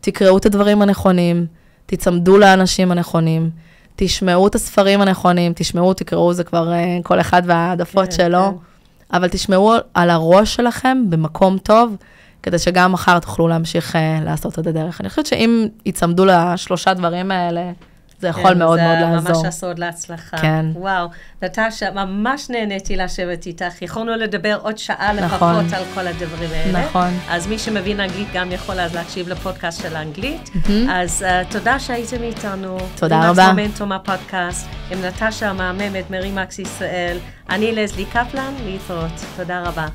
תקראו את הדברים הנכונים, תצמדו לאנשים הנכונים, תשמעו את הספרים הנכונים, תשמעו, תקראו, זה כבר uh, כל אחד והעדפות כן, שלו, כן. אבל תשמעו על הראש שלכם במקום טוב. כדי שגם מחר תוכלו להמשיך uh, לעשות את הדרך. אני חושבת שאם ייצמדו לשלושה דברים האלה, זה יכול כן, מאוד מאוד לעזור. זה ממש הסוד להצלחה. כן. וואו, נטשה, ממש נהניתי לשבת איתך. יכולנו לדבר עוד שעה נכון. לפחות על כל הדברים האלה. נכון. אז מי שמבין אנגלית גם יכול אז להקשיב לפודקאסט של האנגלית. Mm-hmm. אז uh, תודה שהייתם איתנו. תודה רבה. מומנטום הפודקאסט, עם נטשה המהממת, מרי מקס ישראל. אני לזלי קפלן, להתראות. תודה רבה.